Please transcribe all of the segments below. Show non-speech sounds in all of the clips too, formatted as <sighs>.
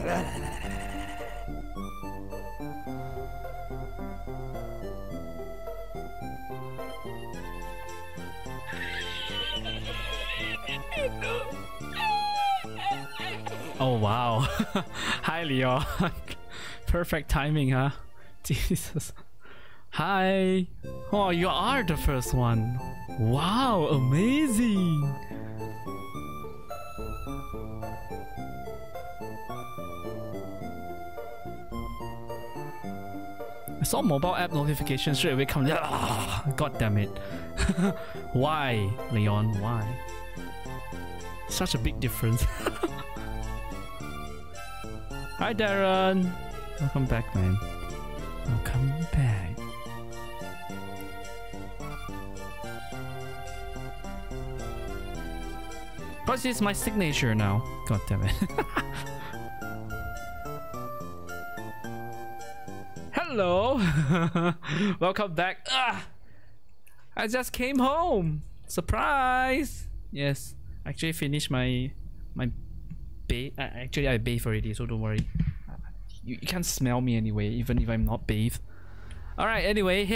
<laughs> Oh wow. <laughs> Hi Leo. <laughs> Perfect timing, huh? Jesus. Hi. Oh, you are the first one. Wow, amazing. Saw mobile app notification straight away come. Ah, God damn it. <laughs> Why, Leon? Why? Such a big difference. <laughs> Hi, Darren. Welcome back, man. Welcome back. But it's my signature now. God damn it. <laughs> <laughs> Welcome back. Ah, I just came home. Surprise. Yes, actually finished my my bathe. Uh, actually, I bathe already, so don't worry. You, you can't smell me anyway, even if I'm not bathed. All right. Anyway, <laughs>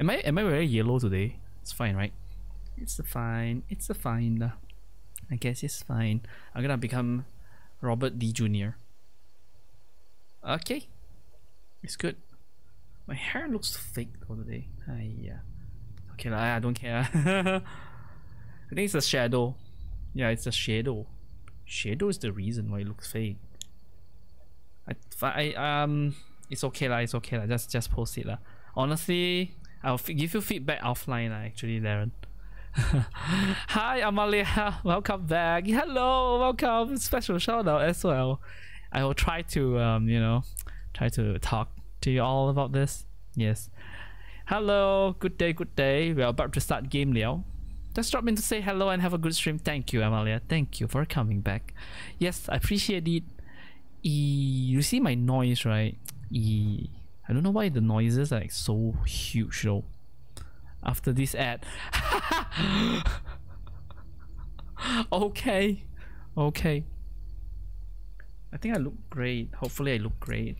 am I am I very yellow today? It's fine, right? It's fine. It's a fine. I guess it's fine. I'm gonna become Robert D. Jr. Okay. It's good. My hair looks fake though today. yeah. Okay, I don't care. <laughs> I think it's a shadow. Yeah, it's a shadow. Shadow is the reason why it looks fake. I, I um, it's okay lah. It's okay lah. Just just post it lah. Honestly, I'll give you feedback offline lah. Actually, Darren. <laughs> Hi, Amalia. Welcome back. Hello, welcome. Special shout out as well. I will try to, um, you know, try to talk to you all about this. Yes. Hello. Good day. Good day. We are about to start game now. Just drop in to say hello and have a good stream. Thank you, Amalia. Thank you for coming back. Yes, I appreciate it. E you see my noise, right? E I don't know why the noises are like so huge though after this ad. <laughs> okay. Okay. I think I look great. Hopefully I look great.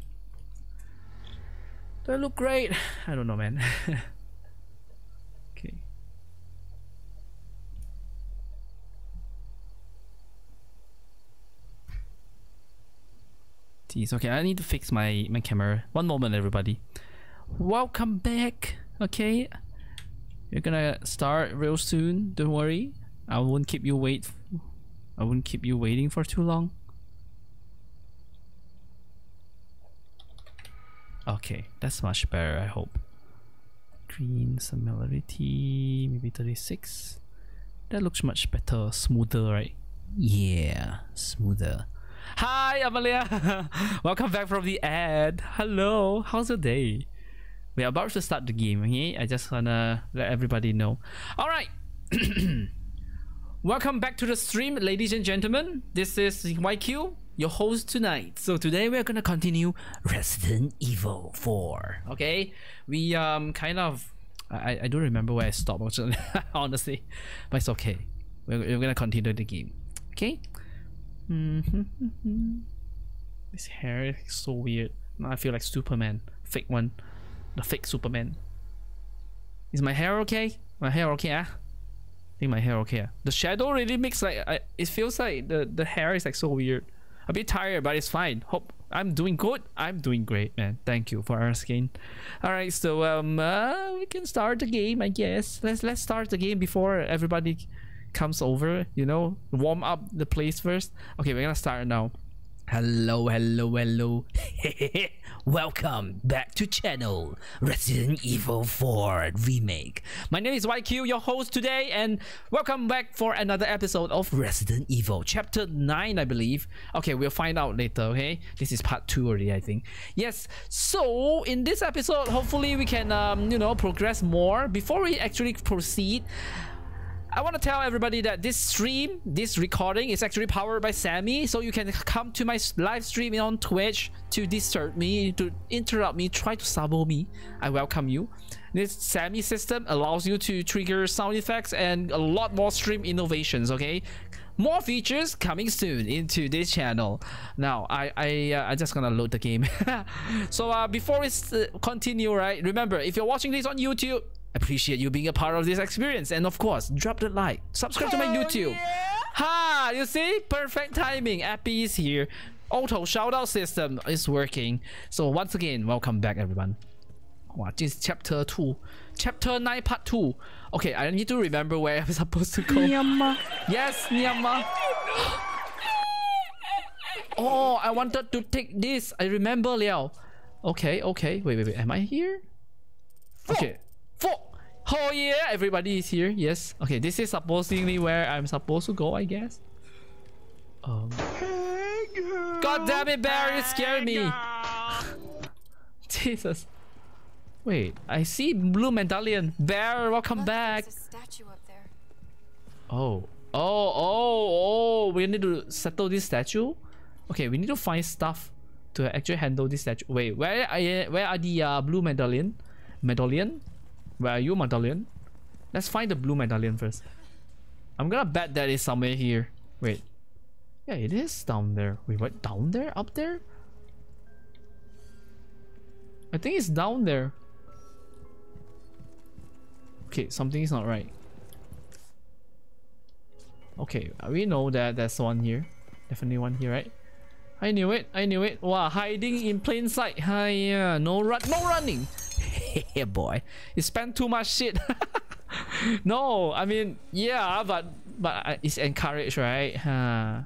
Do I look great? <sighs> I don't know, man. <laughs> okay. Jeez, okay, I need to fix my, my camera. One moment, everybody. Welcome back. Okay, you're gonna start real soon. Don't worry. I won't keep you wait. I won't keep you waiting for too long. Okay, that's much better. I hope. Green similarity, maybe 36. That looks much better, smoother, right? Yeah, smoother. Hi, Amalia. <laughs> Welcome back from the ad. Hello, how's your day? We're about to start the game, okay? I just wanna let everybody know. Alright. <clears throat> Welcome back to the stream, ladies and gentlemen. This is YQ, your host tonight. So today we're gonna continue Resident Evil 4. Okay? We um kind of I, I don't remember where I stopped <laughs> honestly. But it's okay. We're, we're gonna continue the game. Okay? Mm -hmm. this hair is so weird. Now I feel like Superman. Fake one the fake Superman. Is my hair okay? My hair okay? Ah? I think my hair okay. Ah? The shadow really makes like I, it feels like the the hair is like so weird. A bit tired, but it's fine. Hope I'm doing good. I'm doing great, man. Thank you for asking. All right, so um, uh, we can start the game, I guess. Let's let's start the game before everybody comes over. You know, warm up the place first. Okay, we're gonna start now. Hello, hello, hello. <laughs> Welcome back to channel Resident Evil 4 Remake. My name is YQ, your host today, and welcome back for another episode of Resident Evil, chapter 9, I believe. Okay, we'll find out later, okay? This is part 2 already, I think. Yes, so in this episode, hopefully we can, um, you know, progress more. Before we actually proceed, I want to tell everybody that this stream, this recording is actually powered by SAMMI. So you can come to my live stream on Twitch to disturb me, to interrupt me, try to sabo me. I welcome you. This SAMMI system allows you to trigger sound effects and a lot more stream innovations, okay? More features coming soon into this channel. Now, I I uh, I just gonna load the game. <laughs> so uh, before we continue, right? Remember, if you're watching this on YouTube, appreciate you being a part of this experience and of course drop the like subscribe Hell to my youtube yeah. Ha! You see? Perfect timing. Appy is here. Auto shoutout system is working. So once again, welcome back everyone. Wow, this is chapter 2. Chapter 9 part 2. Okay, I need to remember where I'm <laughs> supposed to go. Yes, Nyama. <gasps> Oh, I wanted to take this. I remember Liao. Okay, okay. Wait, wait, wait. Am I here? Okay. Four. Oh yeah, everybody is here. Yes. Okay, this is supposedly where I'm supposed to go, I guess. Um. God damn it, Bear! You scared me. <laughs> Jesus. Wait, I see blue medallion. Bear, welcome Look, back. A statue up there. Oh. Oh, oh, oh. We need to settle this statue? Okay, we need to find stuff to actually handle this statue. Wait, where are where are the uh, blue medallion? Medallion? Where are you, medallion? Let's find the blue medallion first. I'm gonna bet that is somewhere here. Wait. Yeah, it is down there. Wait, what? Down there? Up there? I think it's down there. Okay, something is not right. Okay, we know that there's one here. Definitely one here, right? I knew it. I knew it. Wow, hiding in plain sight. Hiya, no run, no running. <laughs> yeah, boy, you spend too much shit. <laughs> no, I mean, yeah, but but uh, it's encouraged, right? Huh.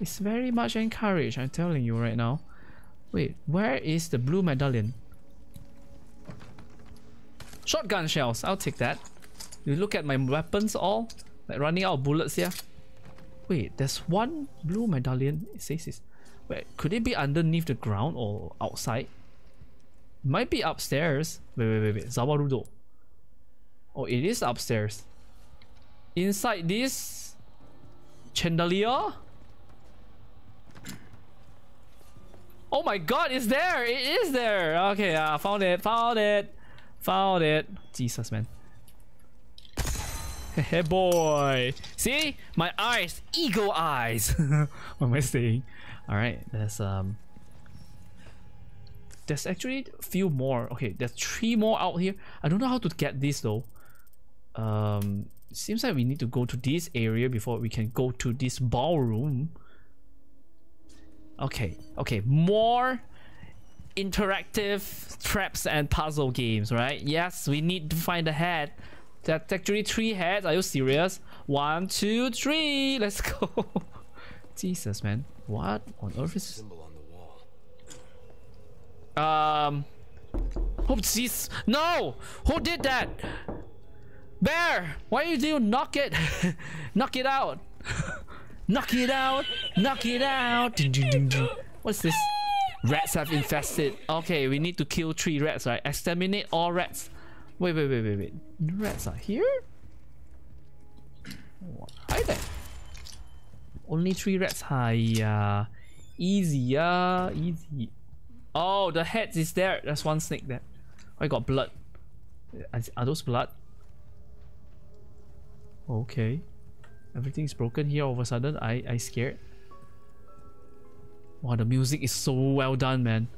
It's very much encouraged. I'm telling you right now. Wait, where is the blue medallion? Shotgun shells. I'll take that. You look at my weapons all like running out of bullets here. Wait, there's one blue medallion. It says this. Wait, could it be underneath the ground or outside? Might be upstairs. Wait, wait, wait, wait. Zawarudo. Oh, it is upstairs. Inside this chandelier? Oh my god, it's there! It is there! Okay, uh, found it, found it, found it. Jesus, man. <laughs> Hey boy. See? My eyes. Eagle eyes. <laughs> what am I saying? Alright, there's um There's actually a few more. Okay, there's three more out here. I don't know how to get this though. Um seems like we need to go to this area before we can go to this ballroom. Okay, okay, more interactive traps and puzzle games, right? Yes, we need to find the head. That's actually three heads. Are you serious? One, two, three. Let's <laughs> go. Jesus, man. What on earth is Symbol on the wall. Um jeez No! Who did that? Bear! Why did you knock it? <laughs> <laughs> knock it out! knock it out! Knock it out! What's this? Rats have infested. Okay, we need to kill three rats, right? Exterminate all rats. Wait, wait, wait, wait, wait. Rats are here? Hi there. Only three rats. Hiya. Easy, yeah. Easy. Oh, the head is there. There's one snake there. Oh, I got blood. Are are those blood? Okay. Everything's broken here all of a sudden. I, I scared. Wow, the music is so well done, man.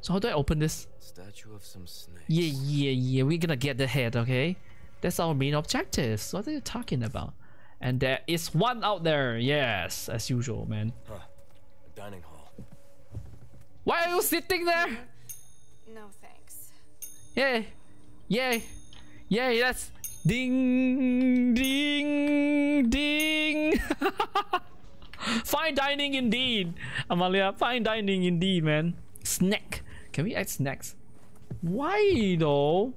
So how do I open this? Statue of some snake. Yeah, yeah, yeah. We're gonna get the head, okay? That's our main objective. What are you talking about? And there is one out there. Yes, as usual, man. Huh. A dining hall. Why are you sitting there? No thanks. Yay! Yay! Yay! That's ding, ding, ding. <laughs> fine dining indeed, Amalia. Fine dining indeed, man. Snack. Can we add snacks? Why though?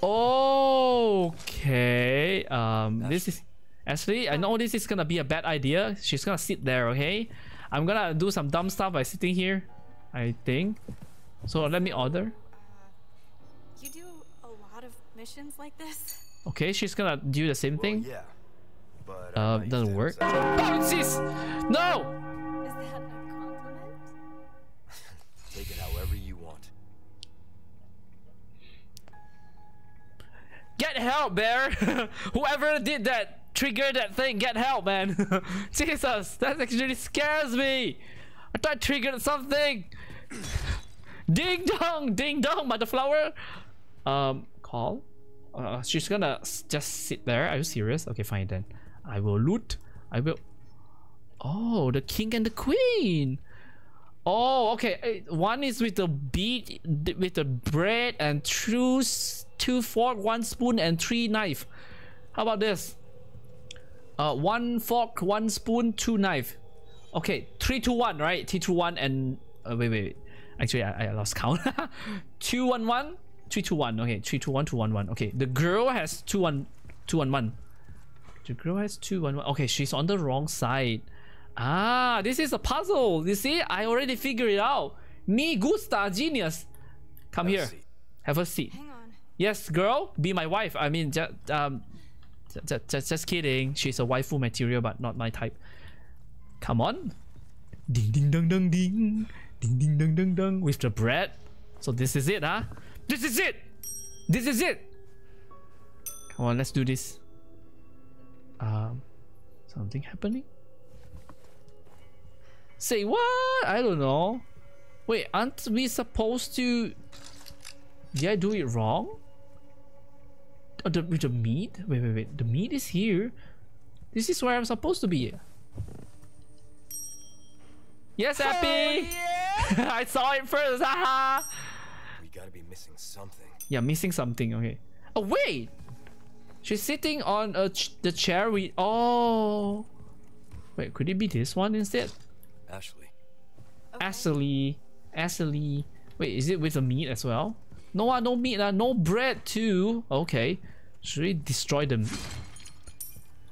Okay. Um, this is actually I know this is gonna be a bad idea. She's gonna sit there. Okay. I'm gonna do some dumb stuff by sitting here. I think. So let me order. You do a lot of missions like this? Okay, she's gonna do the same Well, thing. yeah. But Uh, doesn't work. that as a- Oh! No! Is that a compliment? <laughs> Take it however you want. Get help, Bear! <laughs> Whoever did that, triggered that thing, get help, man! <laughs> Jesus, that actually scares me! I thought I triggered something! <laughs> ding dong! Ding dong, mother flower! Um, call? Uh, she's gonna just sit there. Are you serious? Okay, fine then. I will loot. I will. Oh, the king and the queen. Oh, okay. eh, One is with the bead, with the bread, and two, two fork, one spoon, and three knife. How about this? Uh, one fork, one spoon, two knife. Okay, three, two, one, right? Three, two, one, and uh, wait, wait, wait. Actually, I, I lost count. <laughs> two, one, one, three, two, one. Okay, three, two, one, two, one, one. Okay, the girl has two, one, two, one, one. The girl has two, one, one. Okay, she's on the wrong side. Ah, this is a puzzle. You see, I already figured it out. Me gusta genius. Come Have here. seat. Have a seat. Hang on. Yes, girl, be my wife. I mean, just um, just, just, just kidding. She's a waifu material, but not my type. Come on. Ding ding dong dong ding. Ding ding dong dong dong. With the bread. So this is it, huh? This is it. This is it. Come on, let's do this. Um, something happening. Say what? I don't know. Wait, aren't we supposed to? Did I do it wrong? Oh, the, with the meat? Wait, wait, wait. The meat is here. This is where I'm supposed to be. Yes, Happy! <laughs> I saw it first. Haha! We gotta be missing something. yeah, missing something. Okay. Oh, wait! She's sitting on a ch- the chair we. Oh! Wait, could it be this one instead? Ashley, Okay. Ashley. Ashley. Wait, is it with the meat as well? No, ah, no meat, ah, no bread too. Okay. Should we destroy them?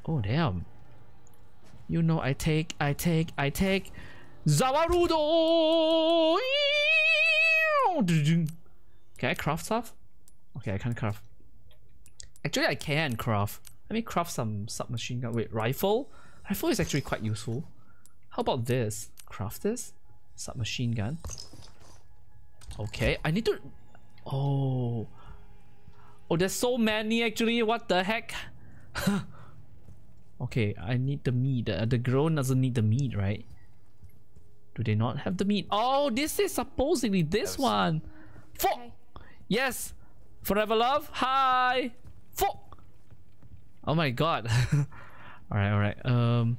Oh, damn. You know, I take, I take, I take. Zawarudo! Can I craft stuff? Okay, I can't craft. Actually, I can craft. Let me craft some submachine gun. Wait, rifle? Rifle is actually quite useful. How about this? Craft this? Submachine gun. Okay, I need to... Oh. Oh, there's so many actually. What the heck? <laughs> okay, I need the meat. Uh, the girl doesn't need the meat, right? Do they not have the meat? Oh, this is supposedly this Yes. one. Fuck! Okay. Yes! Forever love? Hi! Fuck! Oh my god. <laughs> alright, alright. Um,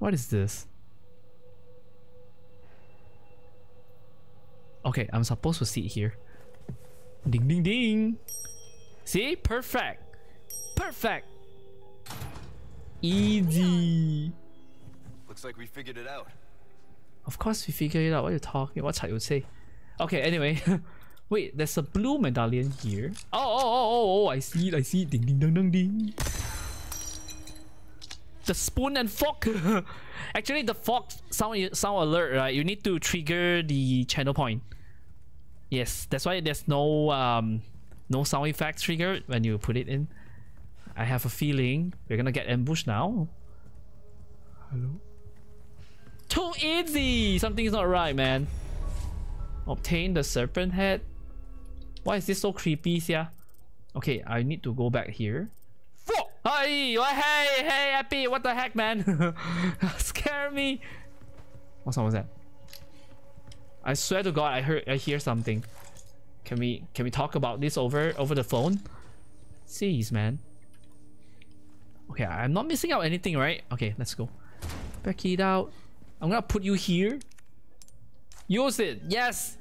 what is this? Okay, I'm supposed to sit here. Ding ding ding! See? Perfect! Perfect! Easy! looks like we figured it out. Of course we figured it out. What are you talking? What I would say? Okay, anyway. <laughs> Wait, there's a blue medallion here. Oh, oh, oh, oh, oh, I see it, I see it. Ding, ding, dong, dong, ding. The spoon and fork. <laughs> Actually, the fork sound sound alert, right? You need to trigger the channel point. Yes, that's why there's no um no sound effect triggered when you put it in. I have a feeling we're gonna get ambushed now. Hello. Too easy! Something's not right, man. Obtain the serpent head. Why is this so creepy, yeah? Okay, I need to go back here. Fuck! Hey, hey, hey, Happy, what the heck, man? <laughs> Scare me. What song was that? I swear to God, I heard, I hear something. Can we, can we talk about this over, over the phone? Jeez, man. Okay, I'm not missing out anything, right? Okay, let's go. Back it out. I'm gonna put you here. Use it. Yes.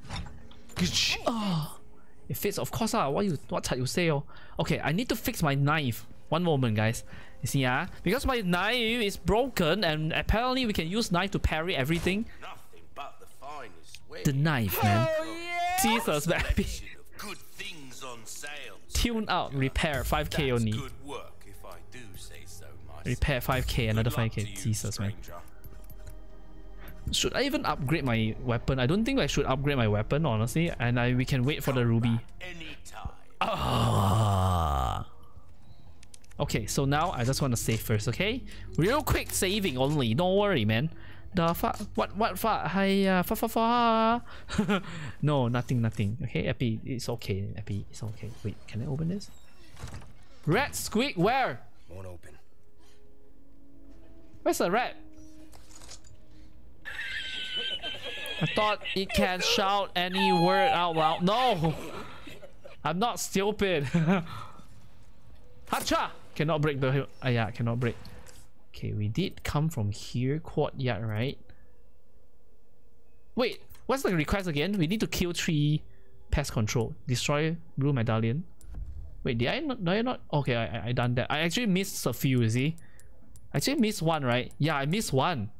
Oh, it fits. Of course, ah. What you what you say? Oh, okay. I need to fix my knife. One moment, guys. You see, ah, because my knife is broken, and apparently we can use knife to parry everything. Nothing but the finest way. The knife, man. Jesus, baby. good things on sale. Tune out, repair, 5k That's only. good work, if I do say so. Repair 5k, another 5k. you, Jesus, man. Should I even upgrade my weapon? I don't think I should upgrade my weapon, honestly. And I we can wait for the ruby. Anytime. Ah. Okay, so now I just want to save first, okay? Real quick saving only. Don't worry, man. The fa what what fa hi uh, fa fa fa. <laughs> no, nothing, nothing. Okay, Epi, it's okay. Epi, it's okay. Wait, can I open this? Rat squeak, where? Won't open. Where's the rat? I thought it can shout any word out loud. No! I'm not stupid. <laughs> Hacha! Cannot break the... Uh, yeah, cannot break. Okay, we did come from here, courtyard, right? Wait, what's the request again? We need to kill three pest control. Destroy blue medallion. Wait, did I not, did I not? Okay, I, I, done that. I actually missed a few, you see? I actually missed one, right? Yeah, I missed one.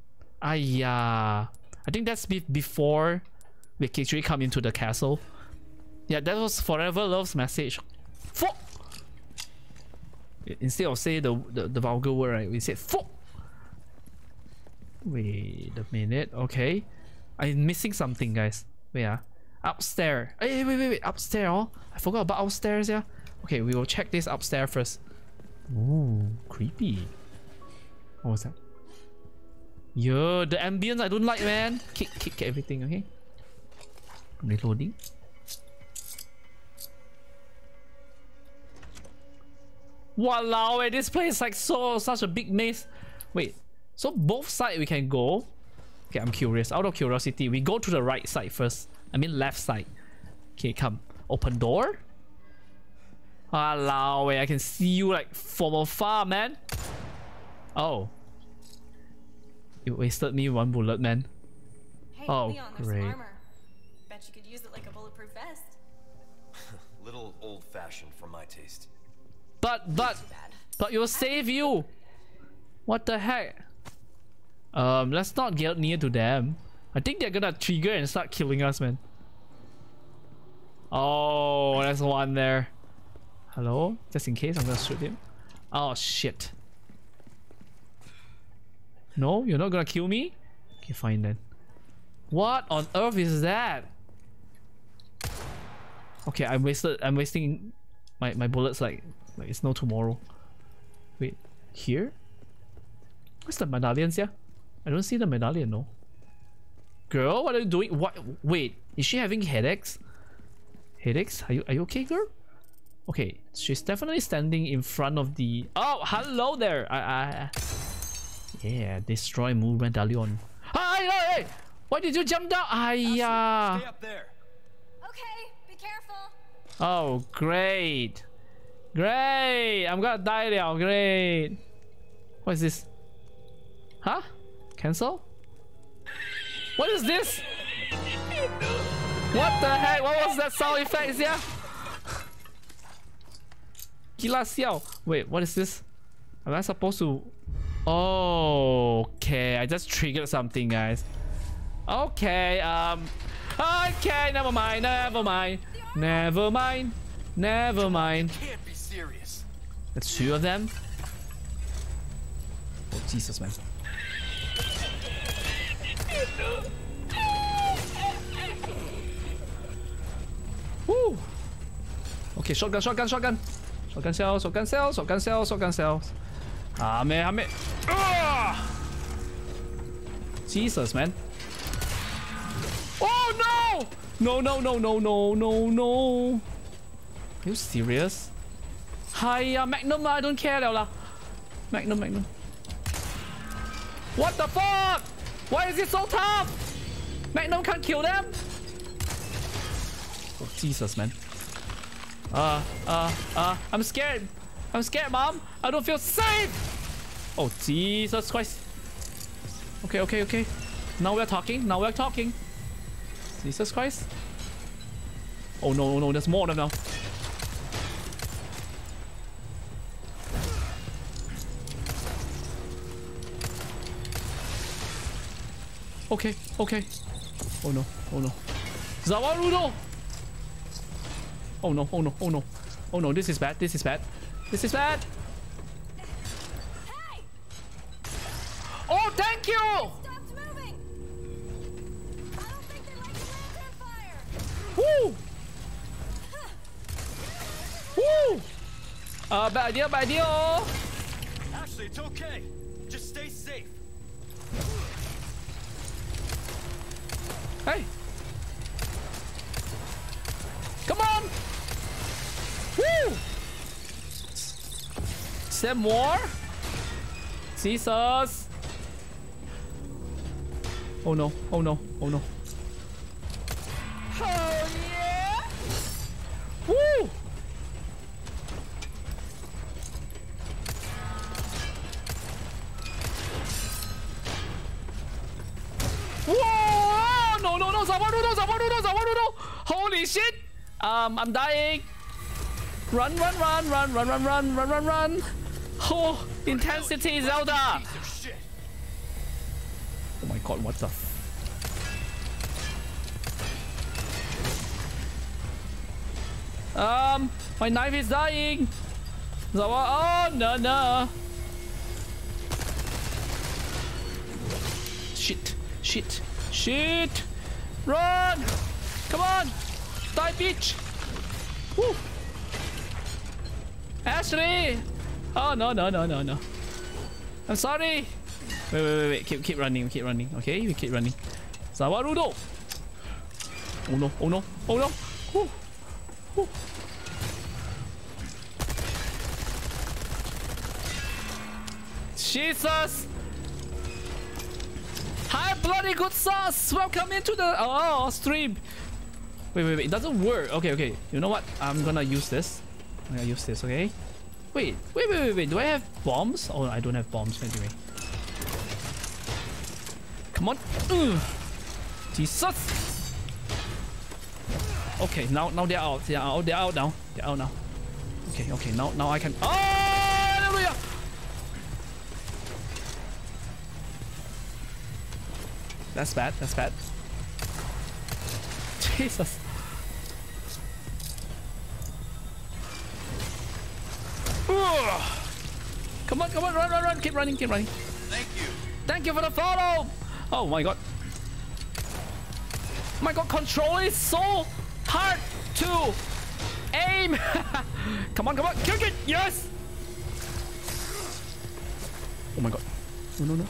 Ah, yeah. I think that's be before we actually come into the castle. Yeah, that was Forever Love's message. Instead of say the, the, the vulgar word, right? We said fuck! Wait a minute, okay. I'm missing something, guys. Wait, ah. Upstairs. Hey, wait, wait, wait. Upstairs, oh. I forgot about upstairs, yeah. Okay, we will check this upstairs first. Ooh, creepy. What was that? Yo, the ambience I don't like, man. Kick, kick everything, okay? Reloading. Walao, eh, this place is like so such a big maze. Wait, so both sides we can go. Okay, I'm curious. Out of curiosity, we go to the right side first. I mean left side. Okay, come. Open door. Walao, eh, I can see you like from afar, man. Oh. You wasted me one bullet, man. Hey, Oh, Leon, great. But, but, but you'll save you. What the heck? Um, let's not get near to them. I think they're gonna trigger and start killing us, man. Oh, there's one there. Hello? Just in case, I'm gonna shoot him. Oh, shit. No, you're not gonna kill me? Okay, fine then. What on earth is that? Okay, I'm wasted. I'm wasting my my bullets like like it's no tomorrow. Wait, here? What's the medallions yeah? I don't see the medallion, no. Girl, what are you doing? What? Wait, is she having headaches? Headaches? Are you are you okay, girl? Okay, she's definitely standing in front of the. Oh, hello there. I, I, yeah, destroy Moon Medallion. Hey, hey, hey! Why did you jump down? Hiya! Stay up there. Okay, be careful. Oh, great. Great. I'm gonna die now. Great. What is this? Huh? Cancel? What is this? What the heck? What was that sound effect, yeah? Gila siao. Wait, what is this? Am I supposed to... Oh, okay. I just triggered something, guys. Okay, um... Okay, never mind, never mind. Never mind. Never mind. Can't be serious. That's two of them. Oh, Jesus, man. Woo! Okay, shotgun, shotgun, shotgun. Shotgun cells, shotgun cells, shotgun cells, shotgun cells. Ah, man, ah, man. Ah! Jesus, man. Oh, no! No, no, no, no, no, no, no. Are you serious? Hi, uh, Magnum, I don't care 了啦. Magnum, Magnum. What the fuck? Why is it so tough? Magnum can't kill them? Oh, Jesus, man. Uh, uh, uh, I'm scared. I'm scared, mom. I don't feel safe. Oh, Jesus Christ. Okay, okay, okay. Now we're talking. Now we're talking. Jesus Christ. Oh, no, no, no. There's more of them now. Okay, okay. Oh no, oh no. Zawarudo! Oh no, oh no, oh no. Oh no, this is bad, this is bad. This is bad! Oh, thank you! Woo! Woo! Uh, bad idea, bad idea! Ashley, it's okay. Just stay safe. Hey. Come on. Woo. Send more. Jesus. Oh no. Oh no. Oh no. Oh yeah. Woo. Whoa! Zawarudo, Zawarudo, Zawarudo. Holy shit. Um, I'm dying. Run, run, run, run, run, run, run, run, run, run. Oh, intensity, Zelda. Oh my god, what the? Um, my knife is dying. Zawa, oh no no. Shit, shit, shit. Run! Come on! Die, bitch! Woo! Ashley! Oh no no no no no. I'm sorry. Wait, wait, wait, wait. Keep, keep running, keep running. Okay, we keep running. Zawarudo! Oh no, oh no, oh no! Whew. Whew. Jesus! Hi, bloody good sauce! Welcome into the oh stream. Wait, wait, wait. It doesn't work. Okay, okay. You know what? I'm gonna use this. I'm gonna use this. Okay. Wait, wait, wait, wait, wait. Do I have bombs? Oh, I don't have bombs anyway. Come on. Ugh. Jesus. Okay, now now they're out. They're out. They're out now. They're out now. Okay, okay. Now now I can. Oh, hallelujah! That's bad. That's bad. <laughs> Jesus. Ugh. Come on, come on, run, run, run. Keep running, keep running. Thank you. Thank you for the follow. Oh my god. My god, control is so hard to aim. <laughs> come on, come on. Kick it. Yes. Oh my god. No, no, no.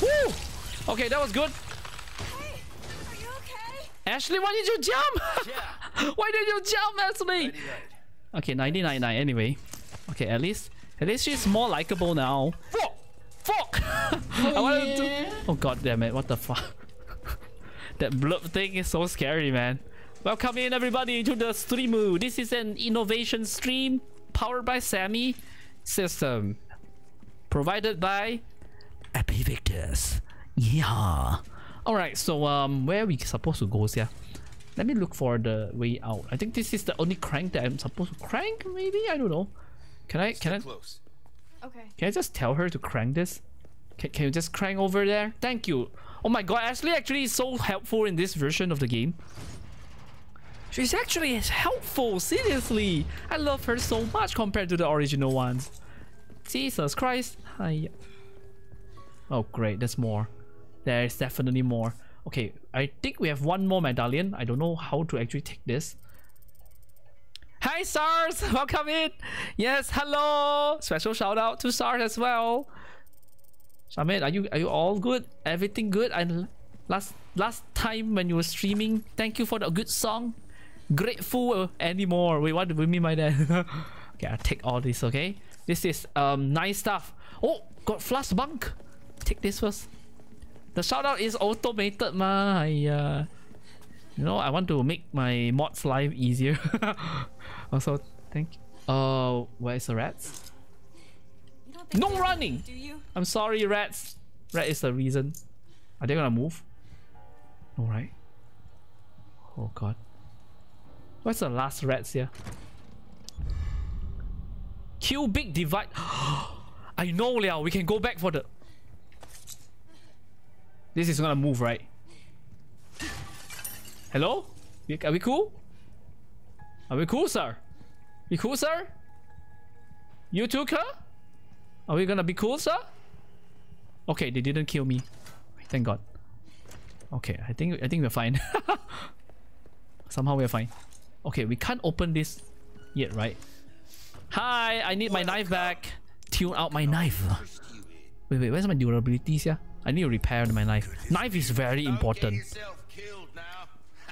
Woo. Okay, that was good. Hey, are you okay? Ashley, why did you jump? Yeah. <laughs> why did you jump, Ashley? Ready, right. Okay, 1999 anyway. Okay, at least at least she's more likable now. Fuck! Fuck! <laughs> I wanted to. Oh, oh god damn it! What the fuck? <laughs> that blurb thing is so scary, man. Welcome in everybody to the stream. This is an innovation stream powered by SAMMI System, provided by Epivictus. Yeah. All right. So um, where are we supposed to go, yeah? Let me look for the way out. I think this is the only crank that I'm supposed to crank. Maybe I don't know. Can I? Can I? Close. Okay. Can I just tell her to crank this? Can, can you just crank over there? Thank you. Oh my god, Ashley actually is so helpful in this version of the game. She's actually helpful, seriously. I love her so much compared to the original ones. Jesus Christ. Hi. Oh great, there's more. There is definitely more. Okay, I think we have one more medallion. I don't know how to actually take this. Hi SARS! <laughs> Welcome in! Yes, hello! Special shout out to SARS as well. Shamit, are you are you all good? Everything good? And last last time when you were streaming, thank you for the good song. Grateful anymore. Wait, what do we mean by that? <laughs> okay, I'll take all this, okay? This is um nice stuff. Oh, got flash bunk. Take this first. The shout out is automated, ma. I, uh, you know, I want to make my mods life easier. <laughs> also, thank you. Uh, where's the rats? You don't think No running! Do you? I'm sorry, rats. Rat is the reason. Are they gonna move? No, right? Oh god. Where's the last rats here? Cubic divide. <gasps> I know, Liao. We can go back for the. This is gonna move, right? Hello? Are we cool? Are we cool, sir? We cool, sir? You took her? Are we gonna be cool, sir? Okay, they didn't kill me. Thank God. Okay, I think I think we're fine. <laughs> Somehow we're fine. Okay, we can't open this yet, right? Hi, I need my knife back. Tune out my knife. Wait, wait, where's my durability here? I need to repair my knife. Knife is very important.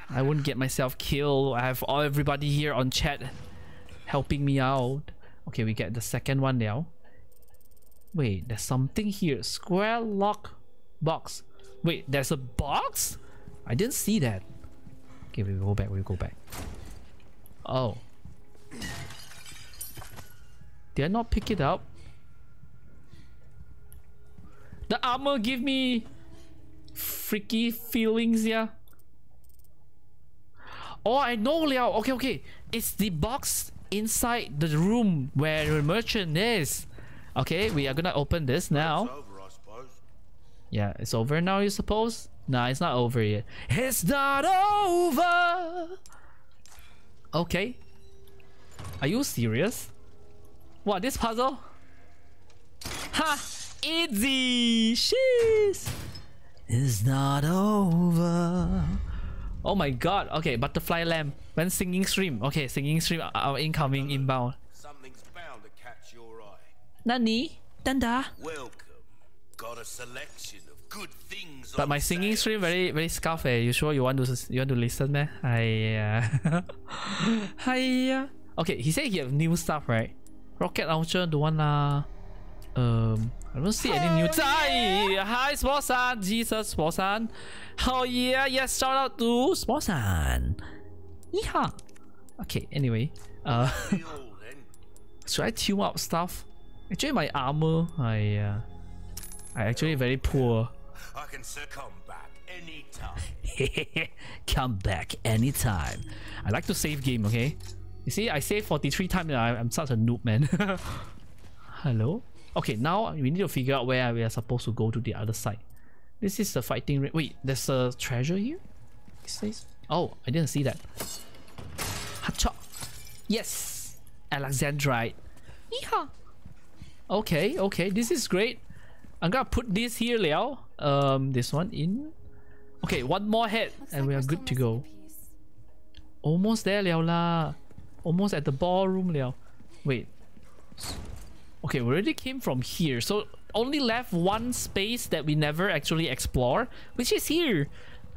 I wouldn't get myself killed. I have all everybody here on chat helping me out. Okay, we get the second one now. Wait, there's something here. Square lock box. Wait, there's a box? I didn't see that. Okay, we go back, we go back. Oh. Did I not pick it up? The armor give me freaky feelings yeah. Oh, I know, Liao. Okay, okay. It's the box inside the room where the merchant is. Okay, we are gonna open this now. Yeah, it's over now, you suppose? Nah, it's not over yet. It's not over! Okay. Are you serious? What, this puzzle? Ha! Easy! Sheesh! It's not over. Oh my god. Okay, butterfly lamp. When singing stream. Okay, singing stream. uh, Our incoming inbound. Something's bound to catch your eye. Nani? Danda? Welcome. Got a selection of good things But my singing sale. stream very very scuff eh. You sure you want to s- you want to listen man? Hiya. Hiya. <laughs> Okay, he said he have new stuff, right? Rocket launcher don't want lah. Um, I don't see any new. Hi, hi, small son, Jesus, small son. Oh yeah, yes, shout out to small son. Yeehaw. Okay, anyway, uh, Be <laughs> should I tune up stuff? Actually, my armor, I uh, I actually very poor. I can come back anytime. <laughs> Come back anytime. I like to save game, okay? You see, I saved 43 times and I'm such a noob, man. <laughs> Hello? Okay, now we need to figure out where we are supposed to go to the other side. This is the fighting ring. Wait, there's a treasure here? It says. Oh, I didn't see that. Hacha! Yes! Alexandrite. Yeehaw! Okay, okay, this is great. I'm gonna put this here, Liao. Um, this one in. Okay, one more head Looks and like we are good to go. missing a piece. Almost there, Liao la. Almost at the ballroom, Liao. Wait. Okay, we already came from here, so only left one space that we never actually explore, which is here.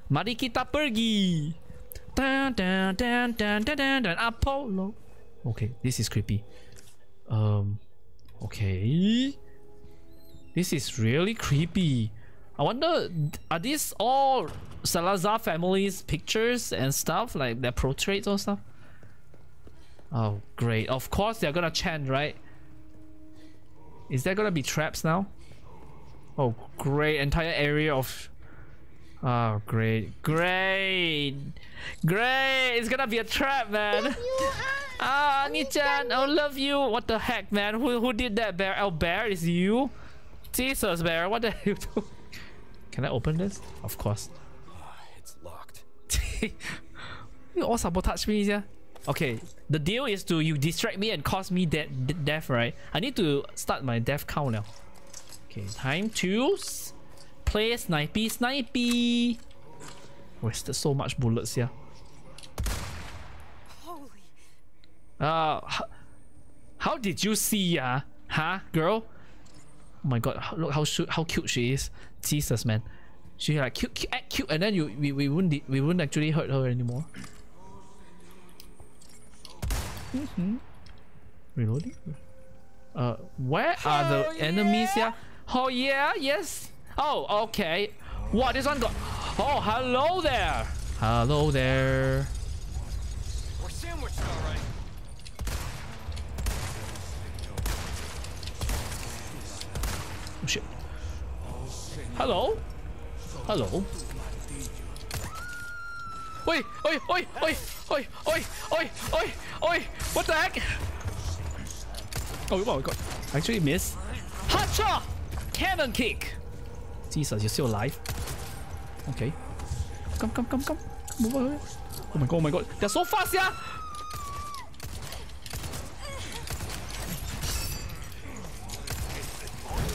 Mari kita pergi. Dun, dun, dun, dun, dun, dun, dun, Apollo. Okay, this is creepy. Um, okay. This is really creepy. I wonder, are these all Salazar family's pictures and stuff, like their portraits or stuff? Oh, great. Of course they're gonna chant, right? Is there gonna be traps now? Oh, great. Entire area of... Oh, great. Great! Great! It's gonna be a trap, man! Ah, Ani-chan, I love you! What the heck, man? Who, who did that, Bear? Oh, Bear, is you? Jesus, Bear, what the hell you do? Can I open this? Of course. It's locked. <laughs> you all sabotage me, yeah. Okay, the deal is to you distract me and cause me de- de- death, right? I need to start my death count now. Okay, time to play snipey snipey. Wasted so much bullets here. Holy. Uh, how, how did you see, uh, huh, girl? Oh my god, look how how cute she is. Jesus, man. She like cute, cute, act cute, and then you we, we wouldn't we wouldn't actually hurt her anymore. Mm-hmm. Reloading. Uh, where are the enemies here? Oh yeah, yes. Oh, okay. What this one got? Oh, hello there. Hello there. We're sandwiched, all right. Oh shit. Hello? Hello? Oi! Oi! Oi! Oi! Oi! Oi! Oi! Oi! Oi! What the heck? Oh, oh my god. Actually missed. Hacha! Cannon kick! Jesus, you're still alive. Okay. Come, come, come, come. Come over. Oh my god, oh my god. They're so fast, yeah!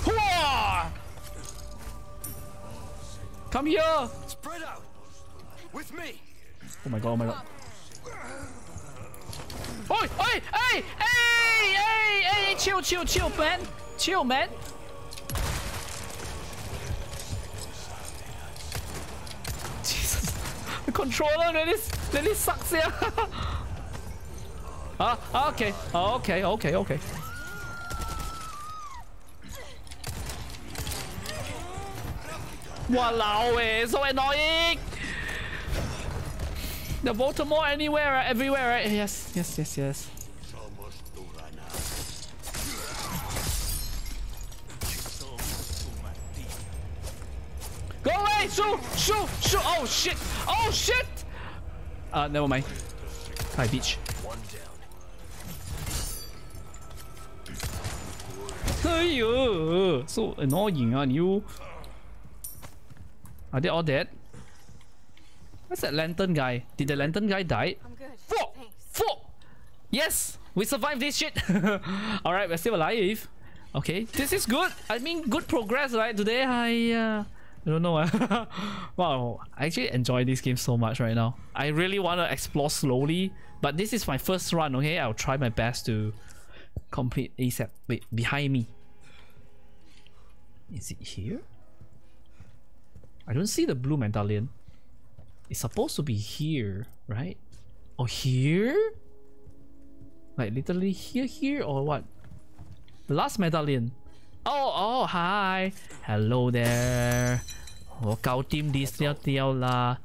Hooah! Come here! Spread out. With me. Oh my god, oh my god. Oi, oi, hey, hey, hey, hey, chill, chill, chill, man. Chill, man. Jesus. The controller really, really sucks here. <laughs> ah, okay, okay, okay, okay. Walao, eh, so annoying. The Baltimore anywhere, right? everywhere, right? Yes, yes, yes, yes. Go away! Shoot, shoot, shoot. Oh shit. Oh shit. Uh, never mind. Hi, beach. Hey, so annoying, aren't you? Are they all dead? What's that lantern guy? Did the lantern guy die? I'm good. Four! Thanks. Four! Yes! We survived this shit! <laughs> Alright, we're still alive. Okay, this is good. I mean, good progress, right? Today, I... Uh, I don't know. uh, <laughs> wow, I actually enjoy this game so much right now. I really want to explore slowly, but this is my first run, okay? I'll try my best to complete ASAP. Wait, behind me. Is it here? I don't see the blue medallion. It's supposed to be here, right? Or here? Like literally here, here, or what? The last medallion. Oh, oh, hi. Hello there. Oh, gao team this la.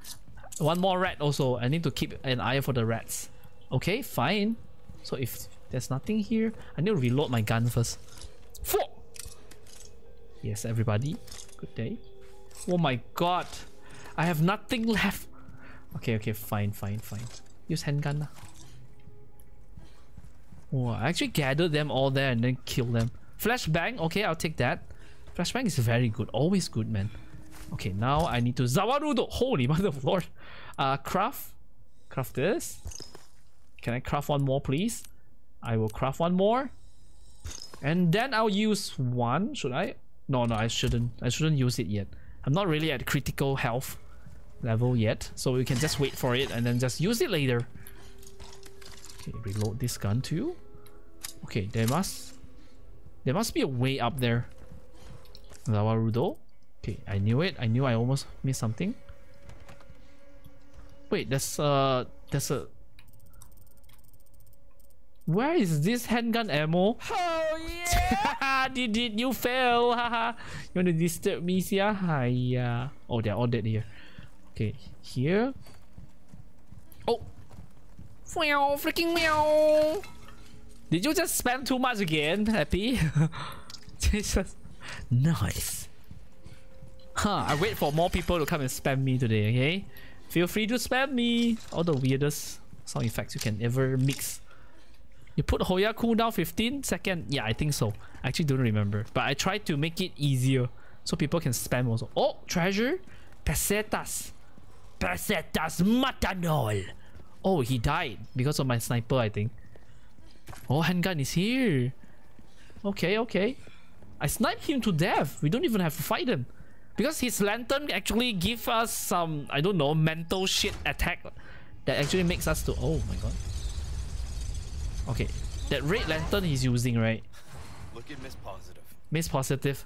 One more rat also. I need to keep an eye for the rats. Okay, fine. So if there's nothing here, I need to reload my gun first. Four. Yes, everybody. Good day. Oh my god. I have nothing left. Okay, okay, fine, fine, fine. Use handgun. lah. Oh, I actually gathered them all there and then kill them. Flashbang, okay, I'll take that. Flashbang is very good, always good, man. Okay, now I need to Zawarudo. Holy <laughs> mother of lord. Uh, craft. Craft this. Can I craft one more, please? I will craft one more. And then I'll use one. Should I? No, no, I shouldn't. I shouldn't use it yet. I'm not really at critical health level yet. So we can just wait for it and then just use it later. Okay, reload this gun too. Okay, there must there must be a way up there. Zawarudo. Okay, I knew it. I knew I almost missed something. Wait, there's uh there's a where is this handgun ammo? Oh yeah! <laughs> did, did you fail? Haha. you want to disturb me, Sia? Hiya. Oh, they're all dead here. Okay, here. Oh! Meow, freaking meow! Did you just spam too much again, Happy? <laughs> Jesus. Nice. Huh, I wait for more people to come and spam me today, okay? Feel free to spam me. All the weirdest sound effects you can ever mix. You put Hoya cooldown 15 second? Yeah, I think so. I actually don't remember. But I tried to make it easier so people can spam also. Oh, treasure? Pesetas. Pesetas Matanol. Oh, he died because of my sniper, I think. Oh, handgun is here. Okay, okay. I sniped him to death. We don't even have to fight him. Because his lantern actually give us some, I don't know, mental shit attack that actually makes us to... Oh my god. Okay, that red lantern he's using, right? Look at Miss Positive. Miss Positive.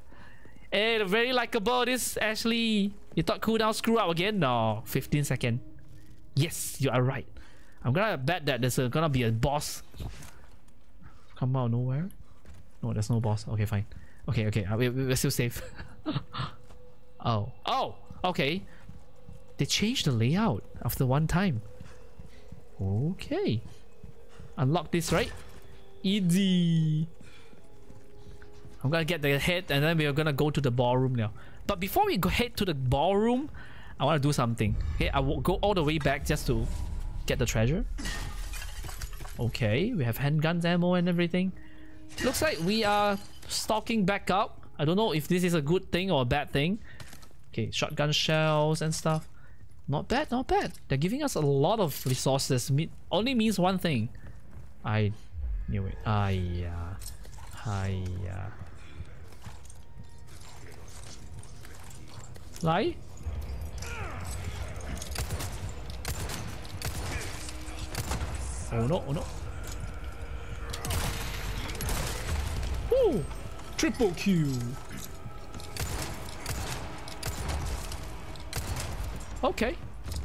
Hey, very likable this Ashley. You thought cooldown screw up again? No, 15 second. Yes, you are right. I'm gonna bet that there's a, gonna be a boss. Come out nowhere. No, there's no boss. Okay, fine. Okay, okay, uh, we- we're still safe. <laughs> oh, oh, okay. They changed the layout after one time. Okay. Unlock this, right? Easy. I'm gonna get the head and then we're gonna go to the ballroom now. But before we go head to the ballroom, I wanna do something. Okay, I will go all the way back just to get the treasure. Okay, we have handguns, ammo and everything. Looks like we are stalking back up. I don't know if this is a good thing or a bad thing. Okay, shotgun shells and stuff. Not bad, not bad. They're giving us a lot of resources. Me only means one thing. I knew it. Hiya. Hiya. Fly? Oh no, oh no. Woo! Triple Q! Okay,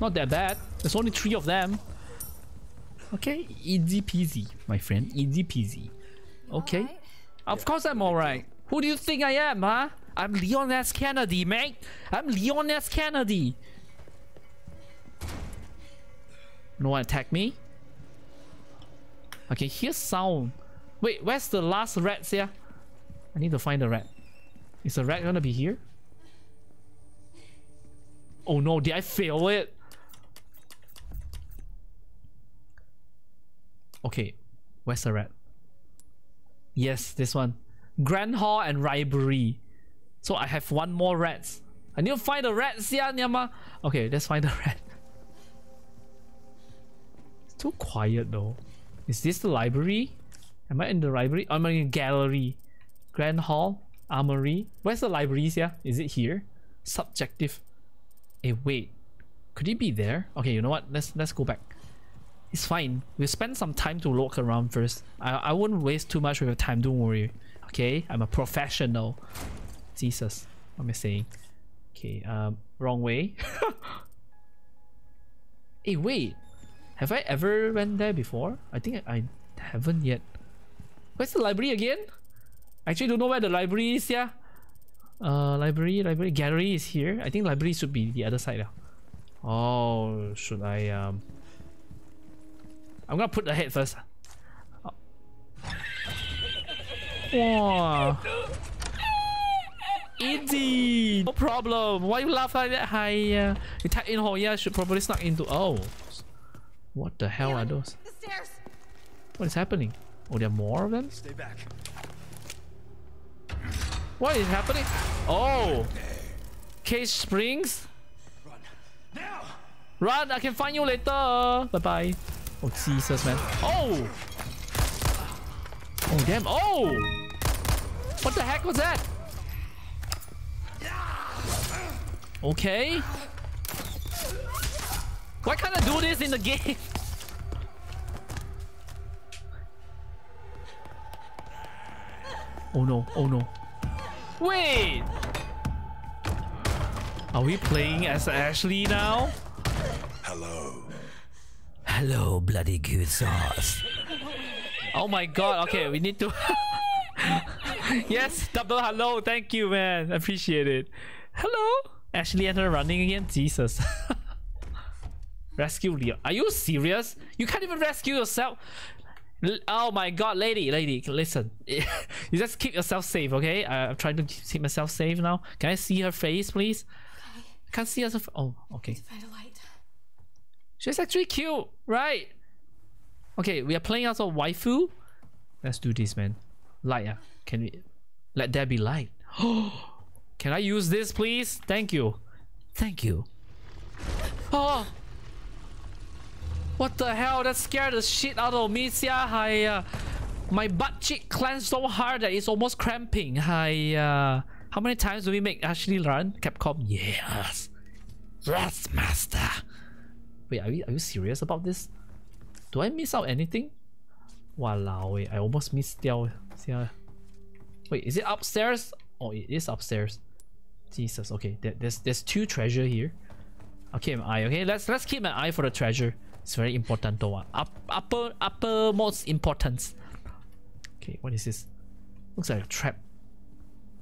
not that bad. There's only three of them. Okay, easy peasy, my friend. Easy peasy. Okay. Alright. Of course I'm alright. Who do you think I am, huh? I'm Leon S. Kennedy, mate. I'm Leon S. Kennedy. No one attack me? Okay, here's sound. Wait, where's the last rat here? I need to find the rat. Is the rat gonna be here? Oh no, did I fail it? Okay, where's the rat? Yes, this one. Grand Hall and Library. So I have one more rats. I need to find the rats, yeah, Nyama. Okay, let's find the <laughs> rat. It's too quiet though. Is this the library? Am I in the library? I'm I in the gallery. Grand Hall, Armory. Where's the library, Yeah, is it here? Subjective. Hey, wait. Could it be there? Okay, you know what? Let's let's go back. It's fine. We'll spend some time to look around first. I I wouldn't waste too much of your time. Don't worry. Okay, I'm a professional. Jesus, what am I saying? Okay, um, wrong way. hey, <laughs> wait. Have I ever went there before? I think I, haven't yet. Where's the library again? I actually don't know where the library is, yeah. Uh, library, library, gallery is here. I think library should be the other side. Yeah. Oh, should I, um... I'm gonna put the head first. Oh. Wow. Easy! No problem. Why you laugh like that? Hi, uh, you type in yeah, should probably snuck into. Oh, what the hell are those? The stairs. What is happening? Oh, there are more of them. Stay back. What is happening? Oh, Cage Springs. Run. Now! Run! I can find you later. Bye bye. Oh Jesus, man. Oh. Oh damn. Oh. What the heck was that? Okay. Why can't I do this in the game? Oh no, oh no. Wait! Are we playing as Ashley now? Hello. Hello, bloody good sauce. Oh my god, okay, we need to... <laughs> yes, double hello, thank you man, appreciate it. Hello? Ashley and her running again? Jesus. <laughs> rescue Leo. Are you serious? You can't even rescue yourself? L- Oh my god, lady, lady, listen. <laughs> you just keep yourself safe, okay? I'm trying to keep myself safe now. Can I see her face, please? I can't see her. Oh, okay. Find a light. She's actually cute, right? Okay, we are playing as a waifu. Let's do this, man. Light, ah. Can we let there be light? <gasps> Can I use this, please? Thank you. Thank you. Oh! What the hell? That scared the shit out of me, sia. I, uh, my butt cheek clenched so hard that it's almost cramping. I, uh, how many times do we make Ashley run? Capcom? Yes. Yes, master. Wait, are you, are you serious about this? Do I miss out anything? Walao, wait, I almost missed. Sia. Wait, is it upstairs? Oh, it is upstairs. Jesus, okay. There, there's there's two treasure here. Keep an eye, okay? Let's let's keep an eye for the treasure. It's very important though. ah. Up upper uppermost importance. Okay, what is this? Looks like a trap.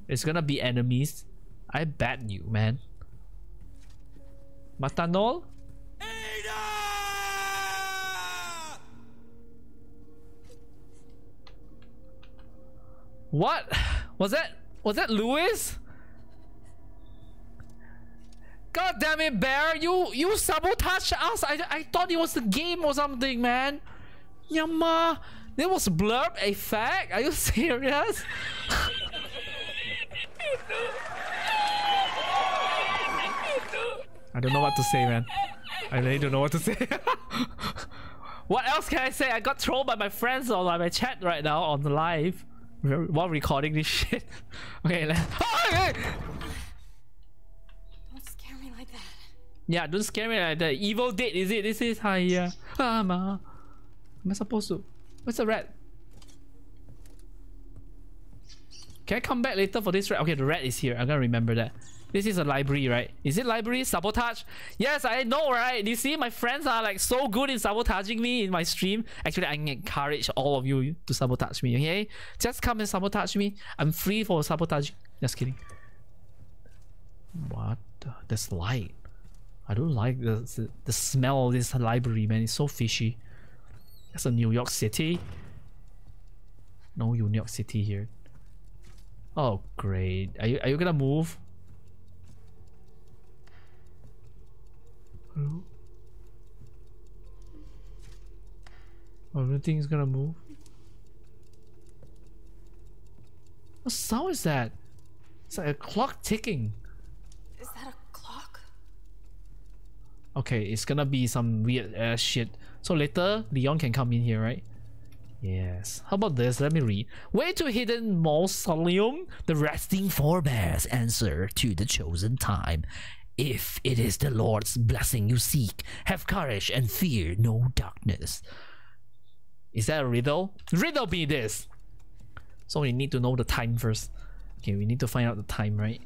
It's gonna be enemies. I bet you, man. Matanol? What? <sighs> Was that was that Lewis? God damn it, Bear! You you sabotaged us! I I thought it was the game or something, man. Yama, there was blurb effect. Are you <laughs> serious? I don't know what to say, man. I really don't know what to say. <laughs> what else can I say? I got trolled by my friends on my chat right now on the live while recording this shit. <laughs> okay, let oh, okay. Don't scare me like that. Yeah, don't scare me like that. Evil Dead, is it? This is higher. Ah, ma. Am I supposed to? What's the rat? Can I come back later for this rat? Okay, the rat is here. I'm gonna remember that. This is a library, right? Is it library? Sabotage? Yes, I know, right? You see, my friends are like so good in sabotaging me in my stream. Actually, I can encourage all of you to sabotage me, okay? Just come and sabotage me. I'm free for sabotage. Just kidding. What? the- There's light. I don't like the, the smell of this library, man. It's so fishy. That's a New York City. No New York City here. Oh great. Are you are you gonna move? Hello? Oh, nothing is gonna move. What sound is that? It's like a clock ticking. Is that a clock? Okay, it's gonna be some weird ass shit. So later, Leon can come in here, right? Yes. How about this? Let me read. Way to hidden mausoleum. The resting forebears answer to the chosen time. If it is the Lord's blessing you seek, have courage and fear no darkness. Is that a riddle? Riddle me this. So we need to know the time first. Okay, we need to find out the time, right?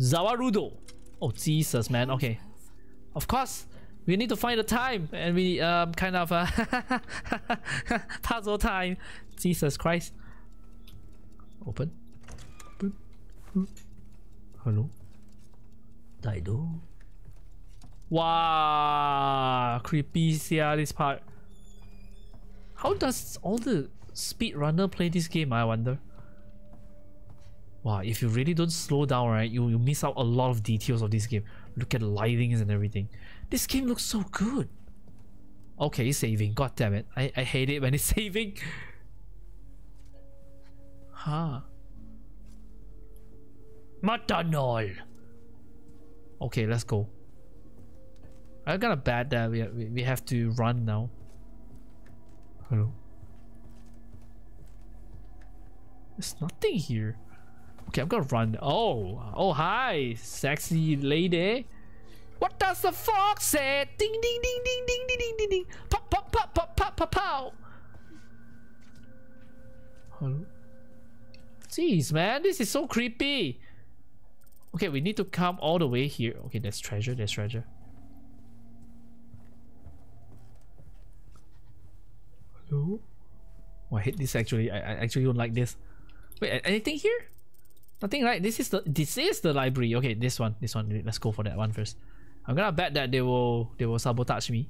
Zawarudo. Oh Jesus, man. Okay. Of course, we need to find the time, and we um kind of uh, <laughs> puzzle time. Jesus Christ. Open. Hello. Daido. Wow, creepy sia this part. How does all the speedrunner play this game, I wonder? Wow, if you really don't slow down, right, you, you miss out a lot of details of this game. Look at the lightings and everything. This game looks so good. Okay, saving. God damn it. I, I hate it when it's <laughs> saving. Huh. Matanol. Okay, let's go. I got a bad that we, we we have to run now. Hello. There's nothing here. Okay, I'm gonna run. Oh, oh hi, sexy lady. What does the fox say? Ding ding ding ding ding ding ding ding ding. Pop pop pop pop pop pop pow. Hello. Jeez, man, this is so creepy. Okay, we need to come all the way here. Okay, there's treasure. There's treasure. Hello. Oh, I hate this actually. I, I actually don't like this. Wait, anything here? Nothing, right? This is the this is the library. Okay, this one, this one. Let's go for that one first. I'm gonna bet that they will they will sabotage me.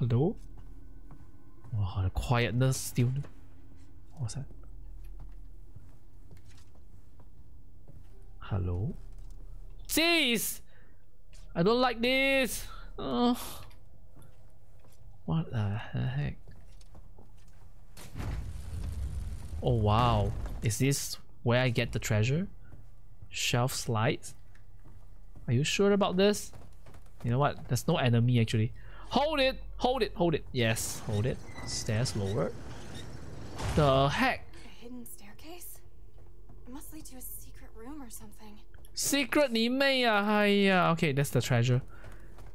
Hello. Oh, the quietness still. What's that? Hello. Jeez, I don't like this. Oh. What the heck? Oh wow. Is this where I get the treasure? Shelf slides? Are you sure about this? You know what? There's no enemy actually. Hold it! Hold it! Hold it! Yes, hold it. Stairs lower. The heck? A hidden staircase? It must lead to a secret room or something. Secret 你妹啊！哎呀，Okay, that's the treasure.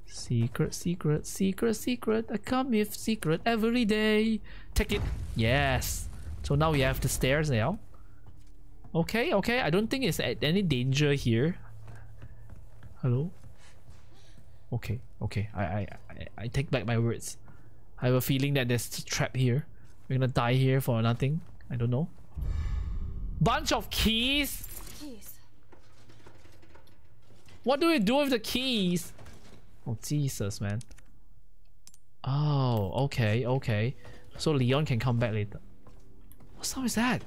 Secret, secret, secret, secret. I come with secret every day. Take it. Yes. So now we have the stairs now. Okay, okay. I don't think it's a- any danger here. Hello. Okay, okay. I, I, I, I take back my words. I have a feeling that there's a trap here. We're gonna die here for nothing. I don't know. Bunch of keys. Keys. What do we do with the keys? Oh Jesus, man. Oh, okay, okay. So Leon can come back later. What sound is that?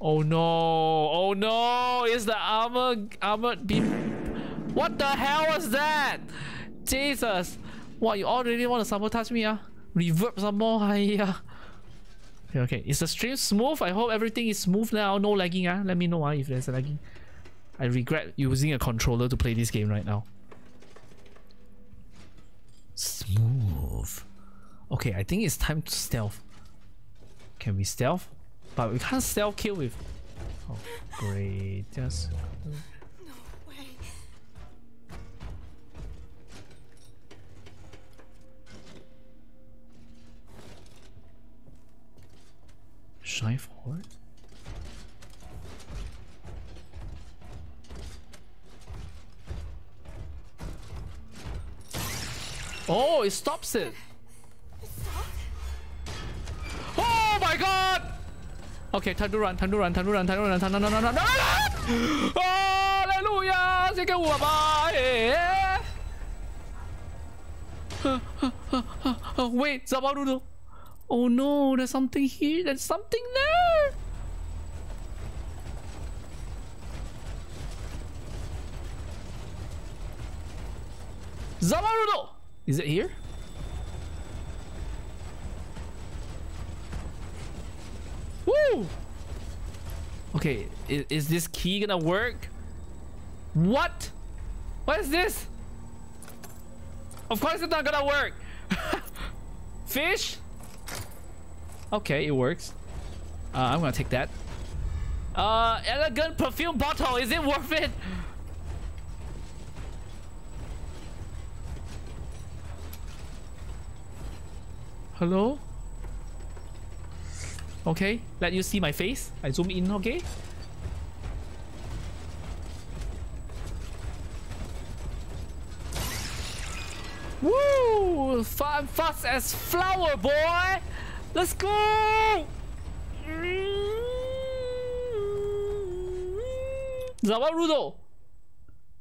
Oh no! Oh no! Is the armor armored beam. What the hell was that? Jesus! What you already want to sabotage me, ah? Reverb some more, <laughs> hiya. Okay, okay. Is the stream smooth? I hope everything is smooth now. No lagging, ah. Let me know ah if there's lagging. I regret using a controller to play this game right now. Smooth. Okay, I think it's time to stealth. Can we stealth? But we can't stealth kill with. Oh, great. Just. No way. Shine forward. Oh, it stops it. Oh my god! Okay, time to run, time to run, time to run, time to run, time to run, time to run, time to run. Hallelujah! Sẽ kêu ủa bà. Wait, sao bao đu Oh no, there's something here, there's something there. Zawarudo! Is it here? Woo! Okay, is, is this key gonna work? What? What is this? Of course it's not gonna work! <laughs> Fish? Okay, it works. Uh, I'm gonna take that. Uh, elegant perfume bottle. Is it worth it? Hello? Okay, let you see my face. I zoom in, okay? Woo! Fun, fast as flower, boy! Let's go! Zawarudo!